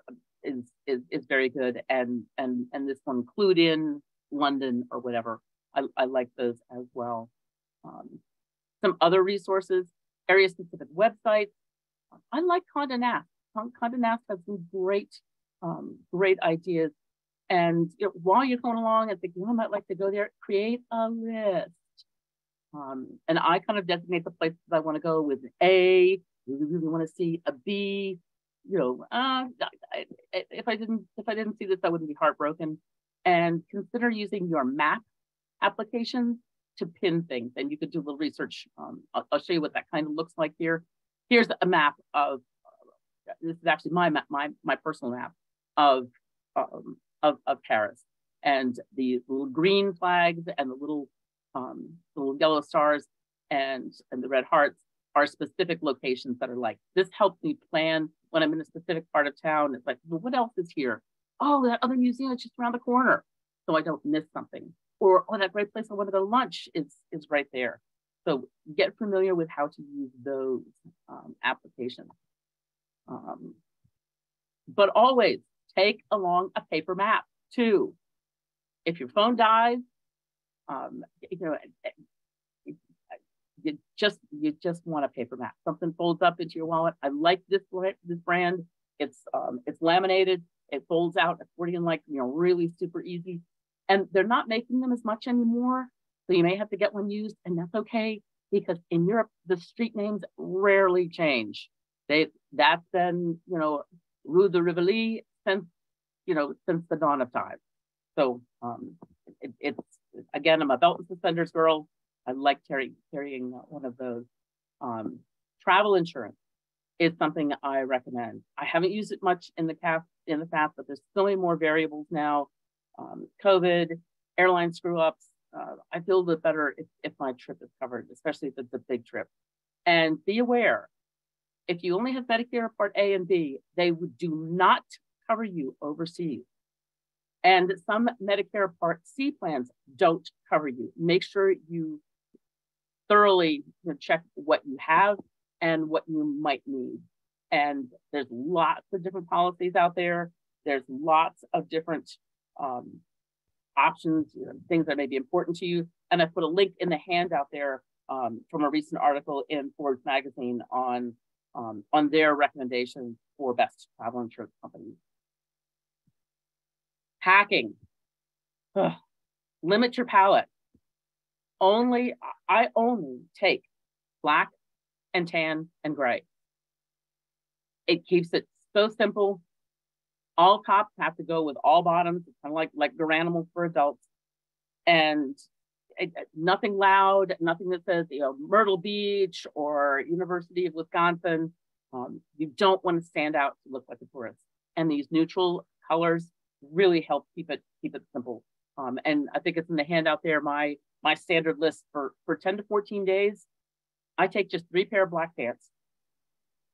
is is is very good, and and and this one clued in London or whatever. I, I like those as well. Um, some other resources, area specific websites. I like Condé Nast. Condé Nast has some great um, great ideas and you know, while you're going along and thinking, oh, I might like to go there, create a list. Um, and I kind of designate the places I want to go with an A, really, really want to see a B. You know, uh, I, if I didn't if I didn't see this, I wouldn't be heartbroken. And consider using your map applications to pin things. And you could do a little research. Um, I'll, I'll, show you what that kind of looks like here. Here's a map of. Uh, this is actually my map, my my personal map of um, of, of Paris. And the little green flags and the little um, little yellow stars and, and the red hearts are specific locations that are like, this helps me plan when I'm in a specific part of town. It's like, well, what else is here? Oh, that other museum is just around the corner. So I don't miss something. Or, oh, that great place I want to go lunch is, is right there. So get familiar with how to use those um, applications. Um, but always take along a paper map too. If your phone dies, um, you know, you just you just want a paper map. Something folds up into your wallet. I like this this brand. It's um, it's laminated. It folds out accordion like you know really super easy. And they're not making them as much anymore, so you may have to get one used, and that's okay because in Europe the street names rarely change. They that's been you know Rue de Rivoli since you know, since the dawn of time. So um, it, it's, again, I'm a belt and suspenders girl. I like carry, carrying one of those. Um, travel insurance is something I recommend. I haven't used it much in the past, in the past, but there's so many more variables now. Um, COVID, airline screw ups. Uh, I feel the better if, if my trip is covered, especially if it's a big trip. And be aware, if you only have Medicare Part A and B, they would do not cover you overseas. And some Medicare Part C plans don't cover you. Make sure you thoroughly check what you have and what you might need. And there's lots of different policies out there. There's lots of different um, options, you know, things that may be important to you. And I put a link in the handout there um, from a recent article in Forbes magazine on um, on their recommendations for best travel insurance companies. Packing. Ugh. Limit your palette. Only, I only take black and tan and gray. It keeps it so simple. All tops have to go with all bottoms. It's kind of like, like Garanimals for adults. And it, nothing loud, nothing that says, you know, Myrtle Beach or University of Wisconsin. Um, you don't want to stand out to look like a tourist. And these neutral colors really help keep it keep it simple. Um, and I think it's in the handout there. My my standard list for for 10 to 14 days, I take just three pair of black pants,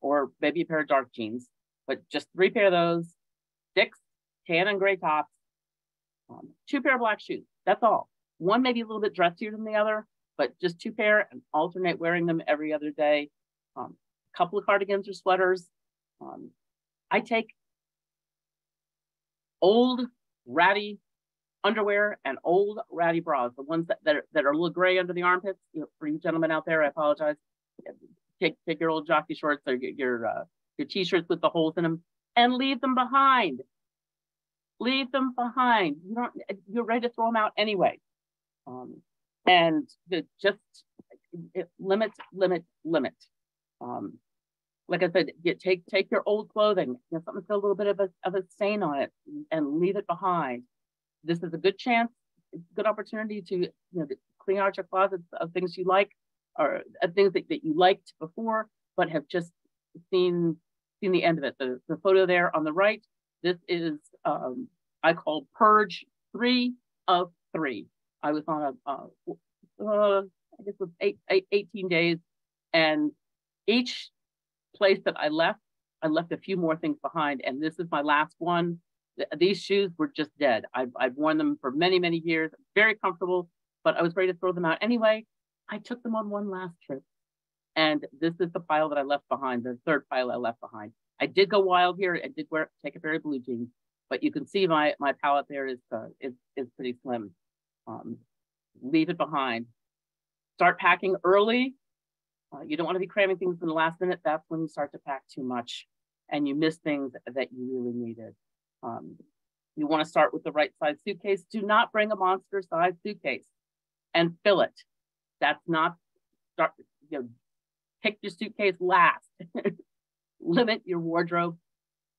or maybe a pair of dark jeans, but just three pair of those, six tan and gray tops, um, two pair of black shoes. That's all. One maybe a little bit dressier than the other, but just two pair and alternate wearing them every other day. Um, a couple of cardigans or sweaters. Um, I take old ratty underwear and old ratty bras, the ones that, that, are, that are a little gray under the armpits. You know, for you gentlemen out there, I apologize. Take, take your old jockey shorts or your, your, uh, your t-shirts with the holes in them and leave them behind. Leave them behind. You don't, you're ready to throw them out anyway. Um, and the, just limit, limit, limit. Um, like I said, take take your old clothing, you know, something's got a little bit of a, of a stain on it, and leave it behind. This is a good chance, good opportunity to you know clean out your closets of things you like or uh, things that, that you liked before, but have just seen seen the end of it. The, the photo there on the right, this is um, I call purge three of three. I was on a uh, uh, I guess it was eight, eight, 18 days, and each place that I left, I left a few more things behind. And this is my last one. th these shoes were just dead. I've, I've worn them for many, many years, very comfortable, but I was ready to throw them out anyway. I took them on one last trip. And this is the pile that I left behind, the third pile I left behind. I did go wild here. I did wear take a pair of blue jeans, but you can see my my palette there is uh, is is pretty slim. Um, leave it behind. Start packing early. Uh, you don't want to be cramming things in the last minute. That's when you start to pack too much, and you miss things that you really needed. Um, you want to start with the right size suitcase. Do not bring a monster size suitcase and fill it. That's not start. You know, pick your suitcase last. limit your wardrobe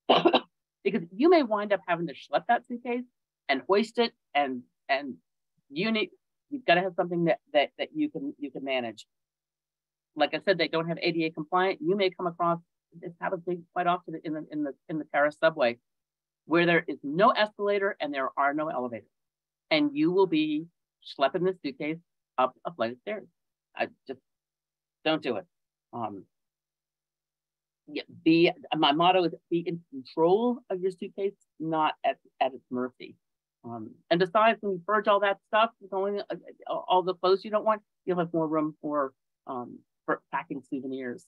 because you may wind up having to schlep that suitcase and hoist it and and you need you've got to have something that that that you can you can manage. Like I said, they don't have ADA compliant. You may come across this happens quite often in the in the in the Paris subway, where there is no escalator and there are no elevators, and you will be schlepping this suitcase up a flight of stairs. I just don't do it. Um, be my motto is be in control of your suitcase, not at, at its mercy. Um, and besides, when you purge all that stuff, going uh, all the clothes you don't want, you'll have more room for um, for packing souvenirs.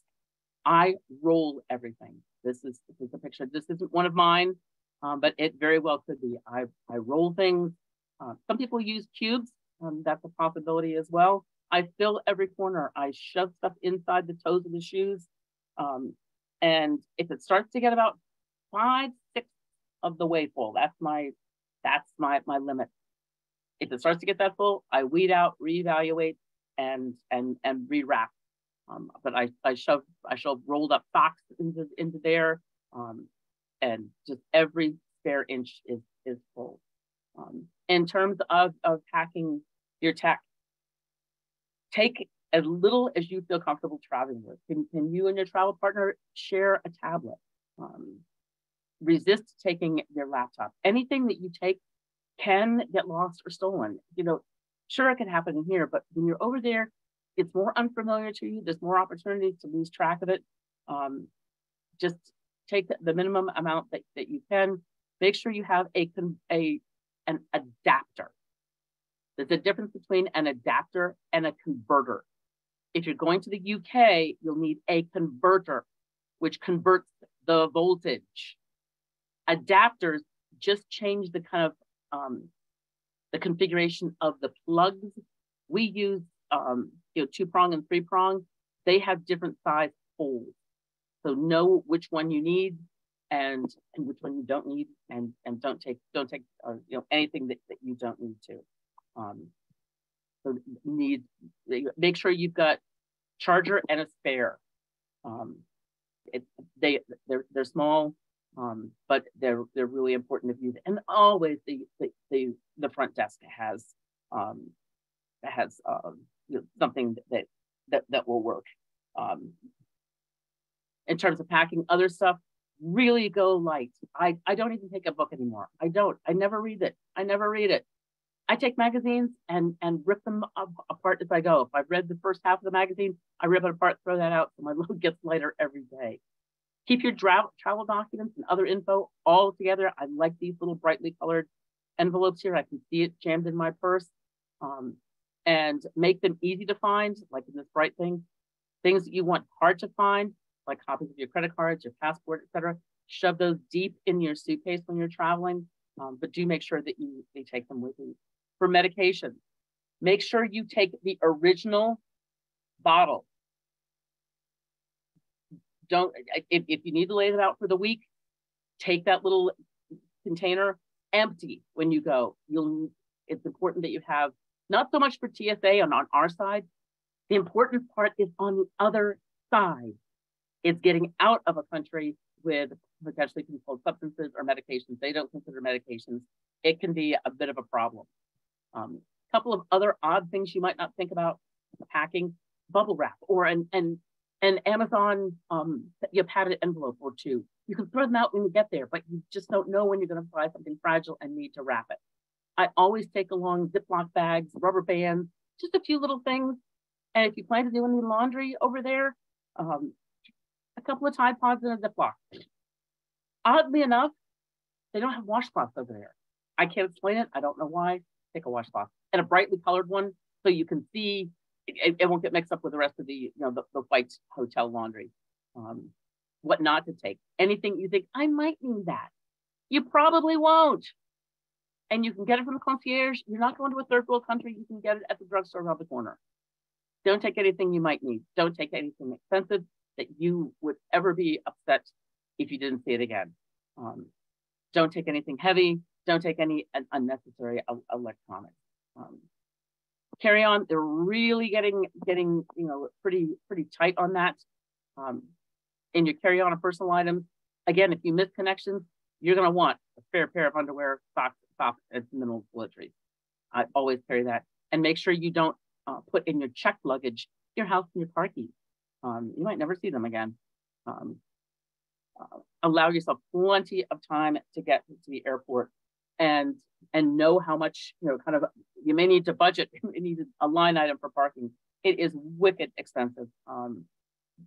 I roll everything. This is this is a picture. This isn't one of mine, um, but it very well could be. I I roll things. Uh, some people use cubes. Um, that's a possibility as well. I fill every corner. I shove stuff inside the toes of the shoes. Um, and if it starts to get about five, six of the way full, that's my that's my my limit. If it starts to get that full, I weed out, reevaluate, and and and rewrap. Um, but I I shove I shoved rolled up socks into into there, um, and just every spare inch is is full. Um, in terms of of packing your tech, take as little as you feel comfortable traveling with. Can, can you and your travel partner share a tablet? Um, resist taking their laptop. Anything that you take can get lost or stolen. You know, sure, it can happen here, but when you're over there, it's more unfamiliar to you. There's more opportunity to lose track of it. Um, just take the minimum amount that, that you can. Make sure you have a, a an adapter. There's a difference between an adapter and a converter. If you're going to the UK, you'll need a converter, which converts the voltage. Adapters just change the kind of um, the configuration of the plugs. We use um, you know two prong and three prong. They have different size holes, so know which one you need and and which one you don't need, and and don't take don't take uh, you know anything that, that you don't need to. Um, so need make sure you've got charger and a spare. Um, it, they they're they're small, um, but they're they're really important to use. And always the the the, the front desk has um, has um, something that that that will work. Um, in terms of packing other stuff, really go light. I I don't even take a book anymore. I don't. I never read it. I never read it. I take magazines and and rip them up, apart as I go. If I've read the first half of the magazine, I rip it apart, throw that out, so my load gets lighter every day. Keep your travel travel documents and other info all together. I like these little brightly colored envelopes here. I can see it jammed in my purse, um, and make them easy to find, like in this bright thing. Things that you want hard to find, like copies of your credit cards, your passport, etc. Shove those deep in your suitcase when you're traveling, um, but do make sure that you, you take them with you for medication. Make sure you take the original bottle. Don't, if, if you need to lay it out for the week, take that little container empty when you go. You'll, it's important that you have not so much for TSA on, on our side. The important part is on the other side. It's getting out of a country with potentially controlled substances or medications. They don't consider medications. It can be a bit of a problem. A um, couple of other odd things you might not think about packing bubble wrap or an, an, an Amazon um, you padded envelope or two. You can throw them out when you get there, but you just don't know when you're going to buy something fragile and need to wrap it. I always take along Ziploc bags, rubber bands, just a few little things. And if you plan to do any laundry over there, um, a couple of Tide Pods in a Ziploc. Oddly enough, they don't have washcloths over there. I can't explain it. I don't know why. Take a washcloth and a brightly colored one so you can see it, it won't get mixed up with the rest of the you know the, the white hotel laundry. Um, what not to take. Anything you think I might need that. You probably won't. And you can get it from the concierge. You're not going to a third world country. You can get it at the drugstore around the corner. Don't take anything you might need. Don't take anything expensive that you would ever be upset if you didn't see it again. Um, don't take anything heavy. Don't take any unnecessary electronics. Um, carry on. They're really getting getting you know pretty pretty tight on that. Um, in your carry on of personal items, again, if you miss connections, you're going to want a spare pair of underwear, socks, socks, and minimal toiletries. I always carry that, and make sure you don't uh, put in your checked luggage your house and your car keys. Um, you might never see them again. Um, uh, allow yourself plenty of time to get to the airport and and know how much you know kind of you may need to budget you need a line item for parking it is wicked expensive um,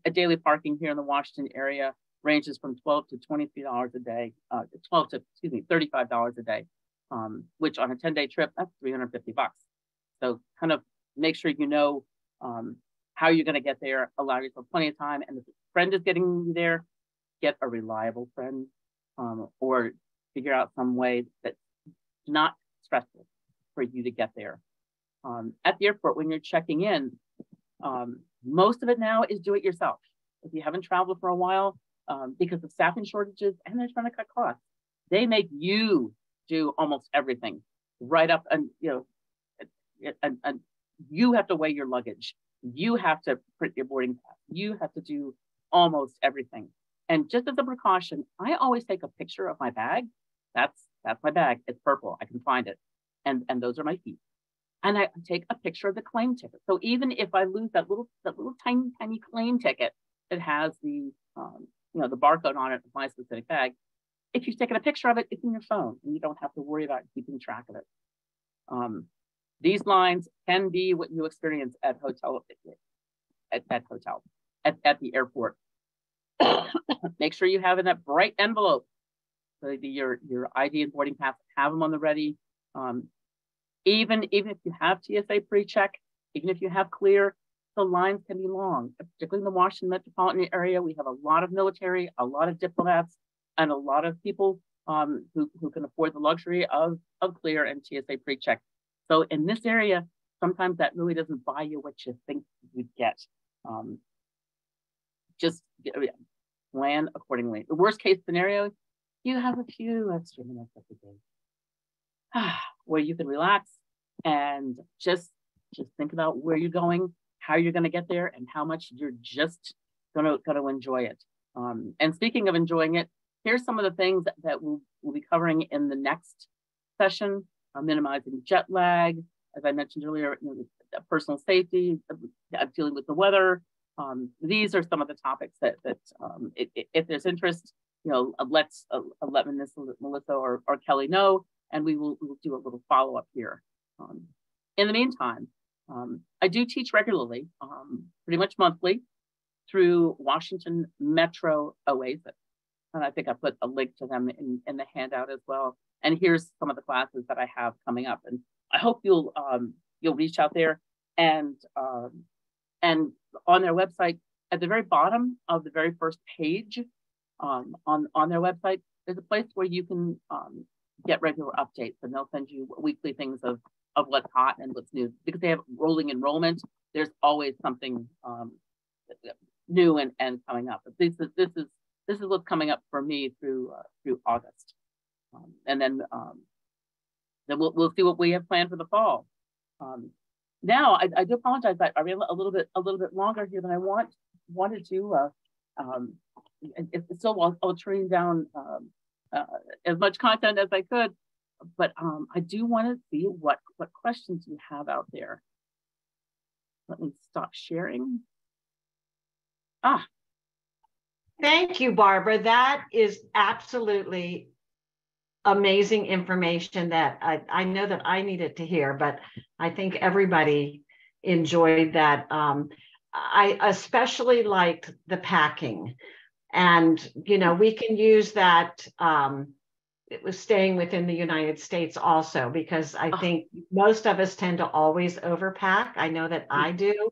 a daily parking here in the washington area ranges from 12 to 23 dollars a day uh, 12 to excuse me 35 dollars a day um, which on a 10 day trip that's 350 bucks so kind of make sure you know um, how you're going to get there allow yourself plenty of time and if a friend is getting you there get a reliable friend um, or figure out some way that's not stressful for you to get there. Um, at the airport, when you're checking in, um, most of it now is do it yourself. If you haven't traveled for a while, um, because of staffing shortages and they're trying to cut costs, they make you do almost everything right up and you know and, and you have to weigh your luggage you have to print your boarding pass you have to do almost everything and just as a precaution, I always take a picture of my bag. That's that's my bag. It's purple. I can find it. And and those are my feet. And I take a picture of the claim ticket. So even if I lose that little that little tiny tiny claim ticket that has the um, you know the barcode on it of my specific bag, if you've taken a picture of it, it's in your phone, and you don't have to worry about keeping track of it. Um, these lines can be what you experience at hotel at, at hotel at, at the airport Make sure you have in that bright envelope so your your ID and boarding pass. Have them on the ready. Um, even even if you have TSA pre-check, even if you have clear, the lines can be long. Particularly in the Washington metropolitan area, we have a lot of military, a lot of diplomats, and a lot of people um, who, who can afford the luxury of, of clear and TSA pre-check. So in this area, sometimes that really doesn't buy you what you think you'd get. Um, just plan accordingly. The worst case scenario, you have a few extra minutes of the day where you can relax and just just think about where you're going, how you're going to get there, and how much you're just gonna gonna enjoy it. Um, and speaking of enjoying it, here's some of the things that, that we'll, we'll be covering in the next session: uh, minimizing jet lag, as I mentioned earlier, you know, personal safety, uh, dealing with the weather, um, these are some of the topics that, that um, it, it, if there's interest, you know, uh, let's uh, let Melissa or, or Kelly know, and we will we'll do a little follow up here. Um, in the meantime, um, I do teach regularly, um, pretty much monthly, through Washington Metro Oasis. And I think I put a link to them in, in the handout as well. And here's some of the classes that I have coming up. And I hope you'll um, you'll reach out there and and on their website, at the very bottom of the very first page um, on, on their website, there's a place where you can um, get regular updates and they'll send you weekly things of, of what's hot and what's new. Because they have rolling enrollment, there's always something um, new and, and coming up. But this is, this is, this is what's coming up for me through, uh, through August. Um, and then, um, then we'll, we'll see what we have planned for the fall. Um, now I, I do apologize. I, I ran a little bit a little bit longer here than I want wanted to. Uh, um, it, still I'll, I'll train down um, uh, as much content as I could, but um, I do want to see what what questions you have out there. Let me stop sharing. Ah. Thank you, Barbara. That is absolutely amazing information that I, I know that I needed to hear, but I think everybody enjoyed that. Um, I especially liked the packing. And, you know, we can use that um, it was staying within the United States also, because I Oh. think most of us tend to always overpack. I know that I do.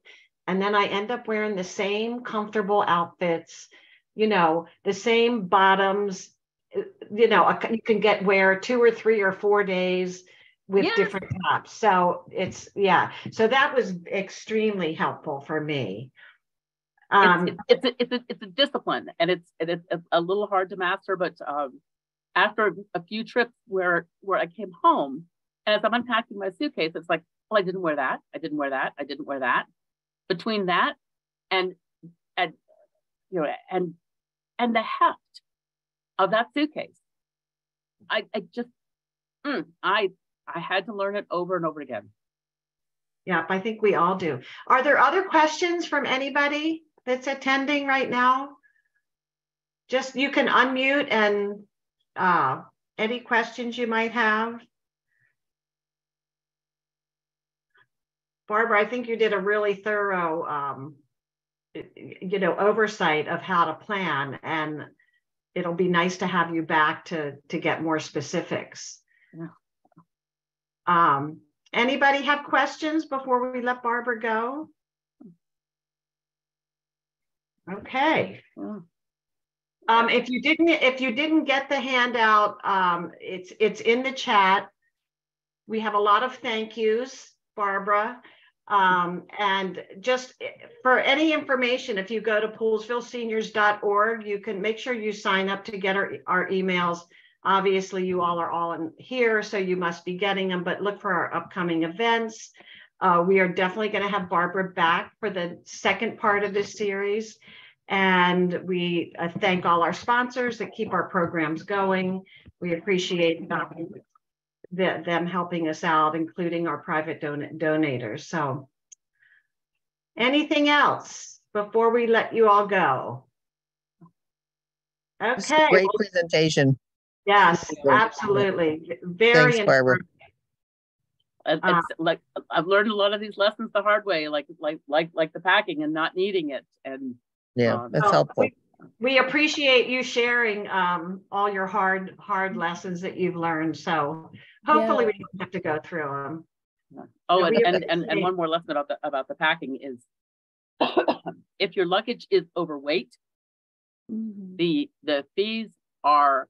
And then I end up wearing the same comfortable outfits, you know, the same bottoms. uh, You know, you can get wear two or three or four days with Yes. different tops. So it's, yeah. So that was extremely helpful for me. Um, it's, it's, a, it's, a, it's a discipline and it's, it's a little hard to master, but um, after a few trips where, where I came home and as I'm unpacking my suitcase, it's like, oh, I didn't wear that. I didn't wear that. I didn't wear that. Between that and, and, you know, and, and the heft of that suitcase, I, I just, mm, I, I had to learn it over and over again. Yep, I think we all do. Are there other questions from anybody that's attending right now? Just you can unmute and uh, any questions you might have. Barbara, I think you did a really thorough, um, you know, oversight of how to plan, and it'll be nice to have you back to to get more specifics. Yeah. Um, Anybody have questions before we let Barbara go? Okay. Yeah. Um, if you didn't, if you didn't get the handout, um, it's, it's in the chat. We have a lot of thank yous, Barbara. Um, and just for any information, if you go to poolesvilleseniors.org, you can make sure you sign up to get our, our emails. Obviously, you all are all in here, so you must be getting them, but look for our upcoming events. Uh, we are definitely going to have Barbara back for the second part of this series. And we uh, thank all our sponsors that keep our programs going. We appreciate um, the, them helping us out, including our private don donators. So anything else before we let you all go? This a Okay. Great presentation. Yes, absolutely. Very Thanks, Barbara. informative. Uh, it's like I've learned a lot of these lessons the hard way, like like like like the packing and not needing it. And Yeah, Um, that's Oh, helpful. we- We appreciate you sharing um, all your hard, hard lessons that you've learned. So hopefully we don't have to go through them. oh, and and, and and one more lesson about the about the packing is if your luggage is overweight, the the fees are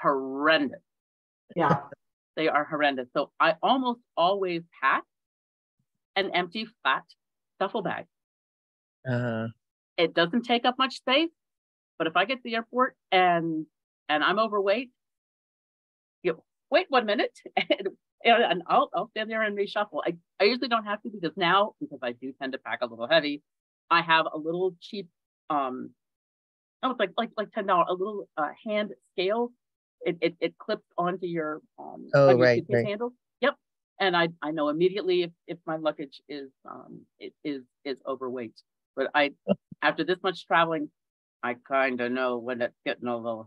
horrendous. Yeah, They are horrendous. So I almost always pack an empty flat duffel bag. Uh, It doesn't take up much space, but if I get to the airport and and I'm overweight, you wait one minute and, and I'll I'll stand there and reshuffle. I, I usually don't have to because now because I do tend to pack a little heavy, I have a little cheap um oh it's like like like ten dollar a little uh, hand scale. It, it it clips onto your um Oh, right, suitcase right. handle. Yep. And I I know immediately if if my luggage is um it is is overweight. But I after this much traveling, I kind of know when it's getting a little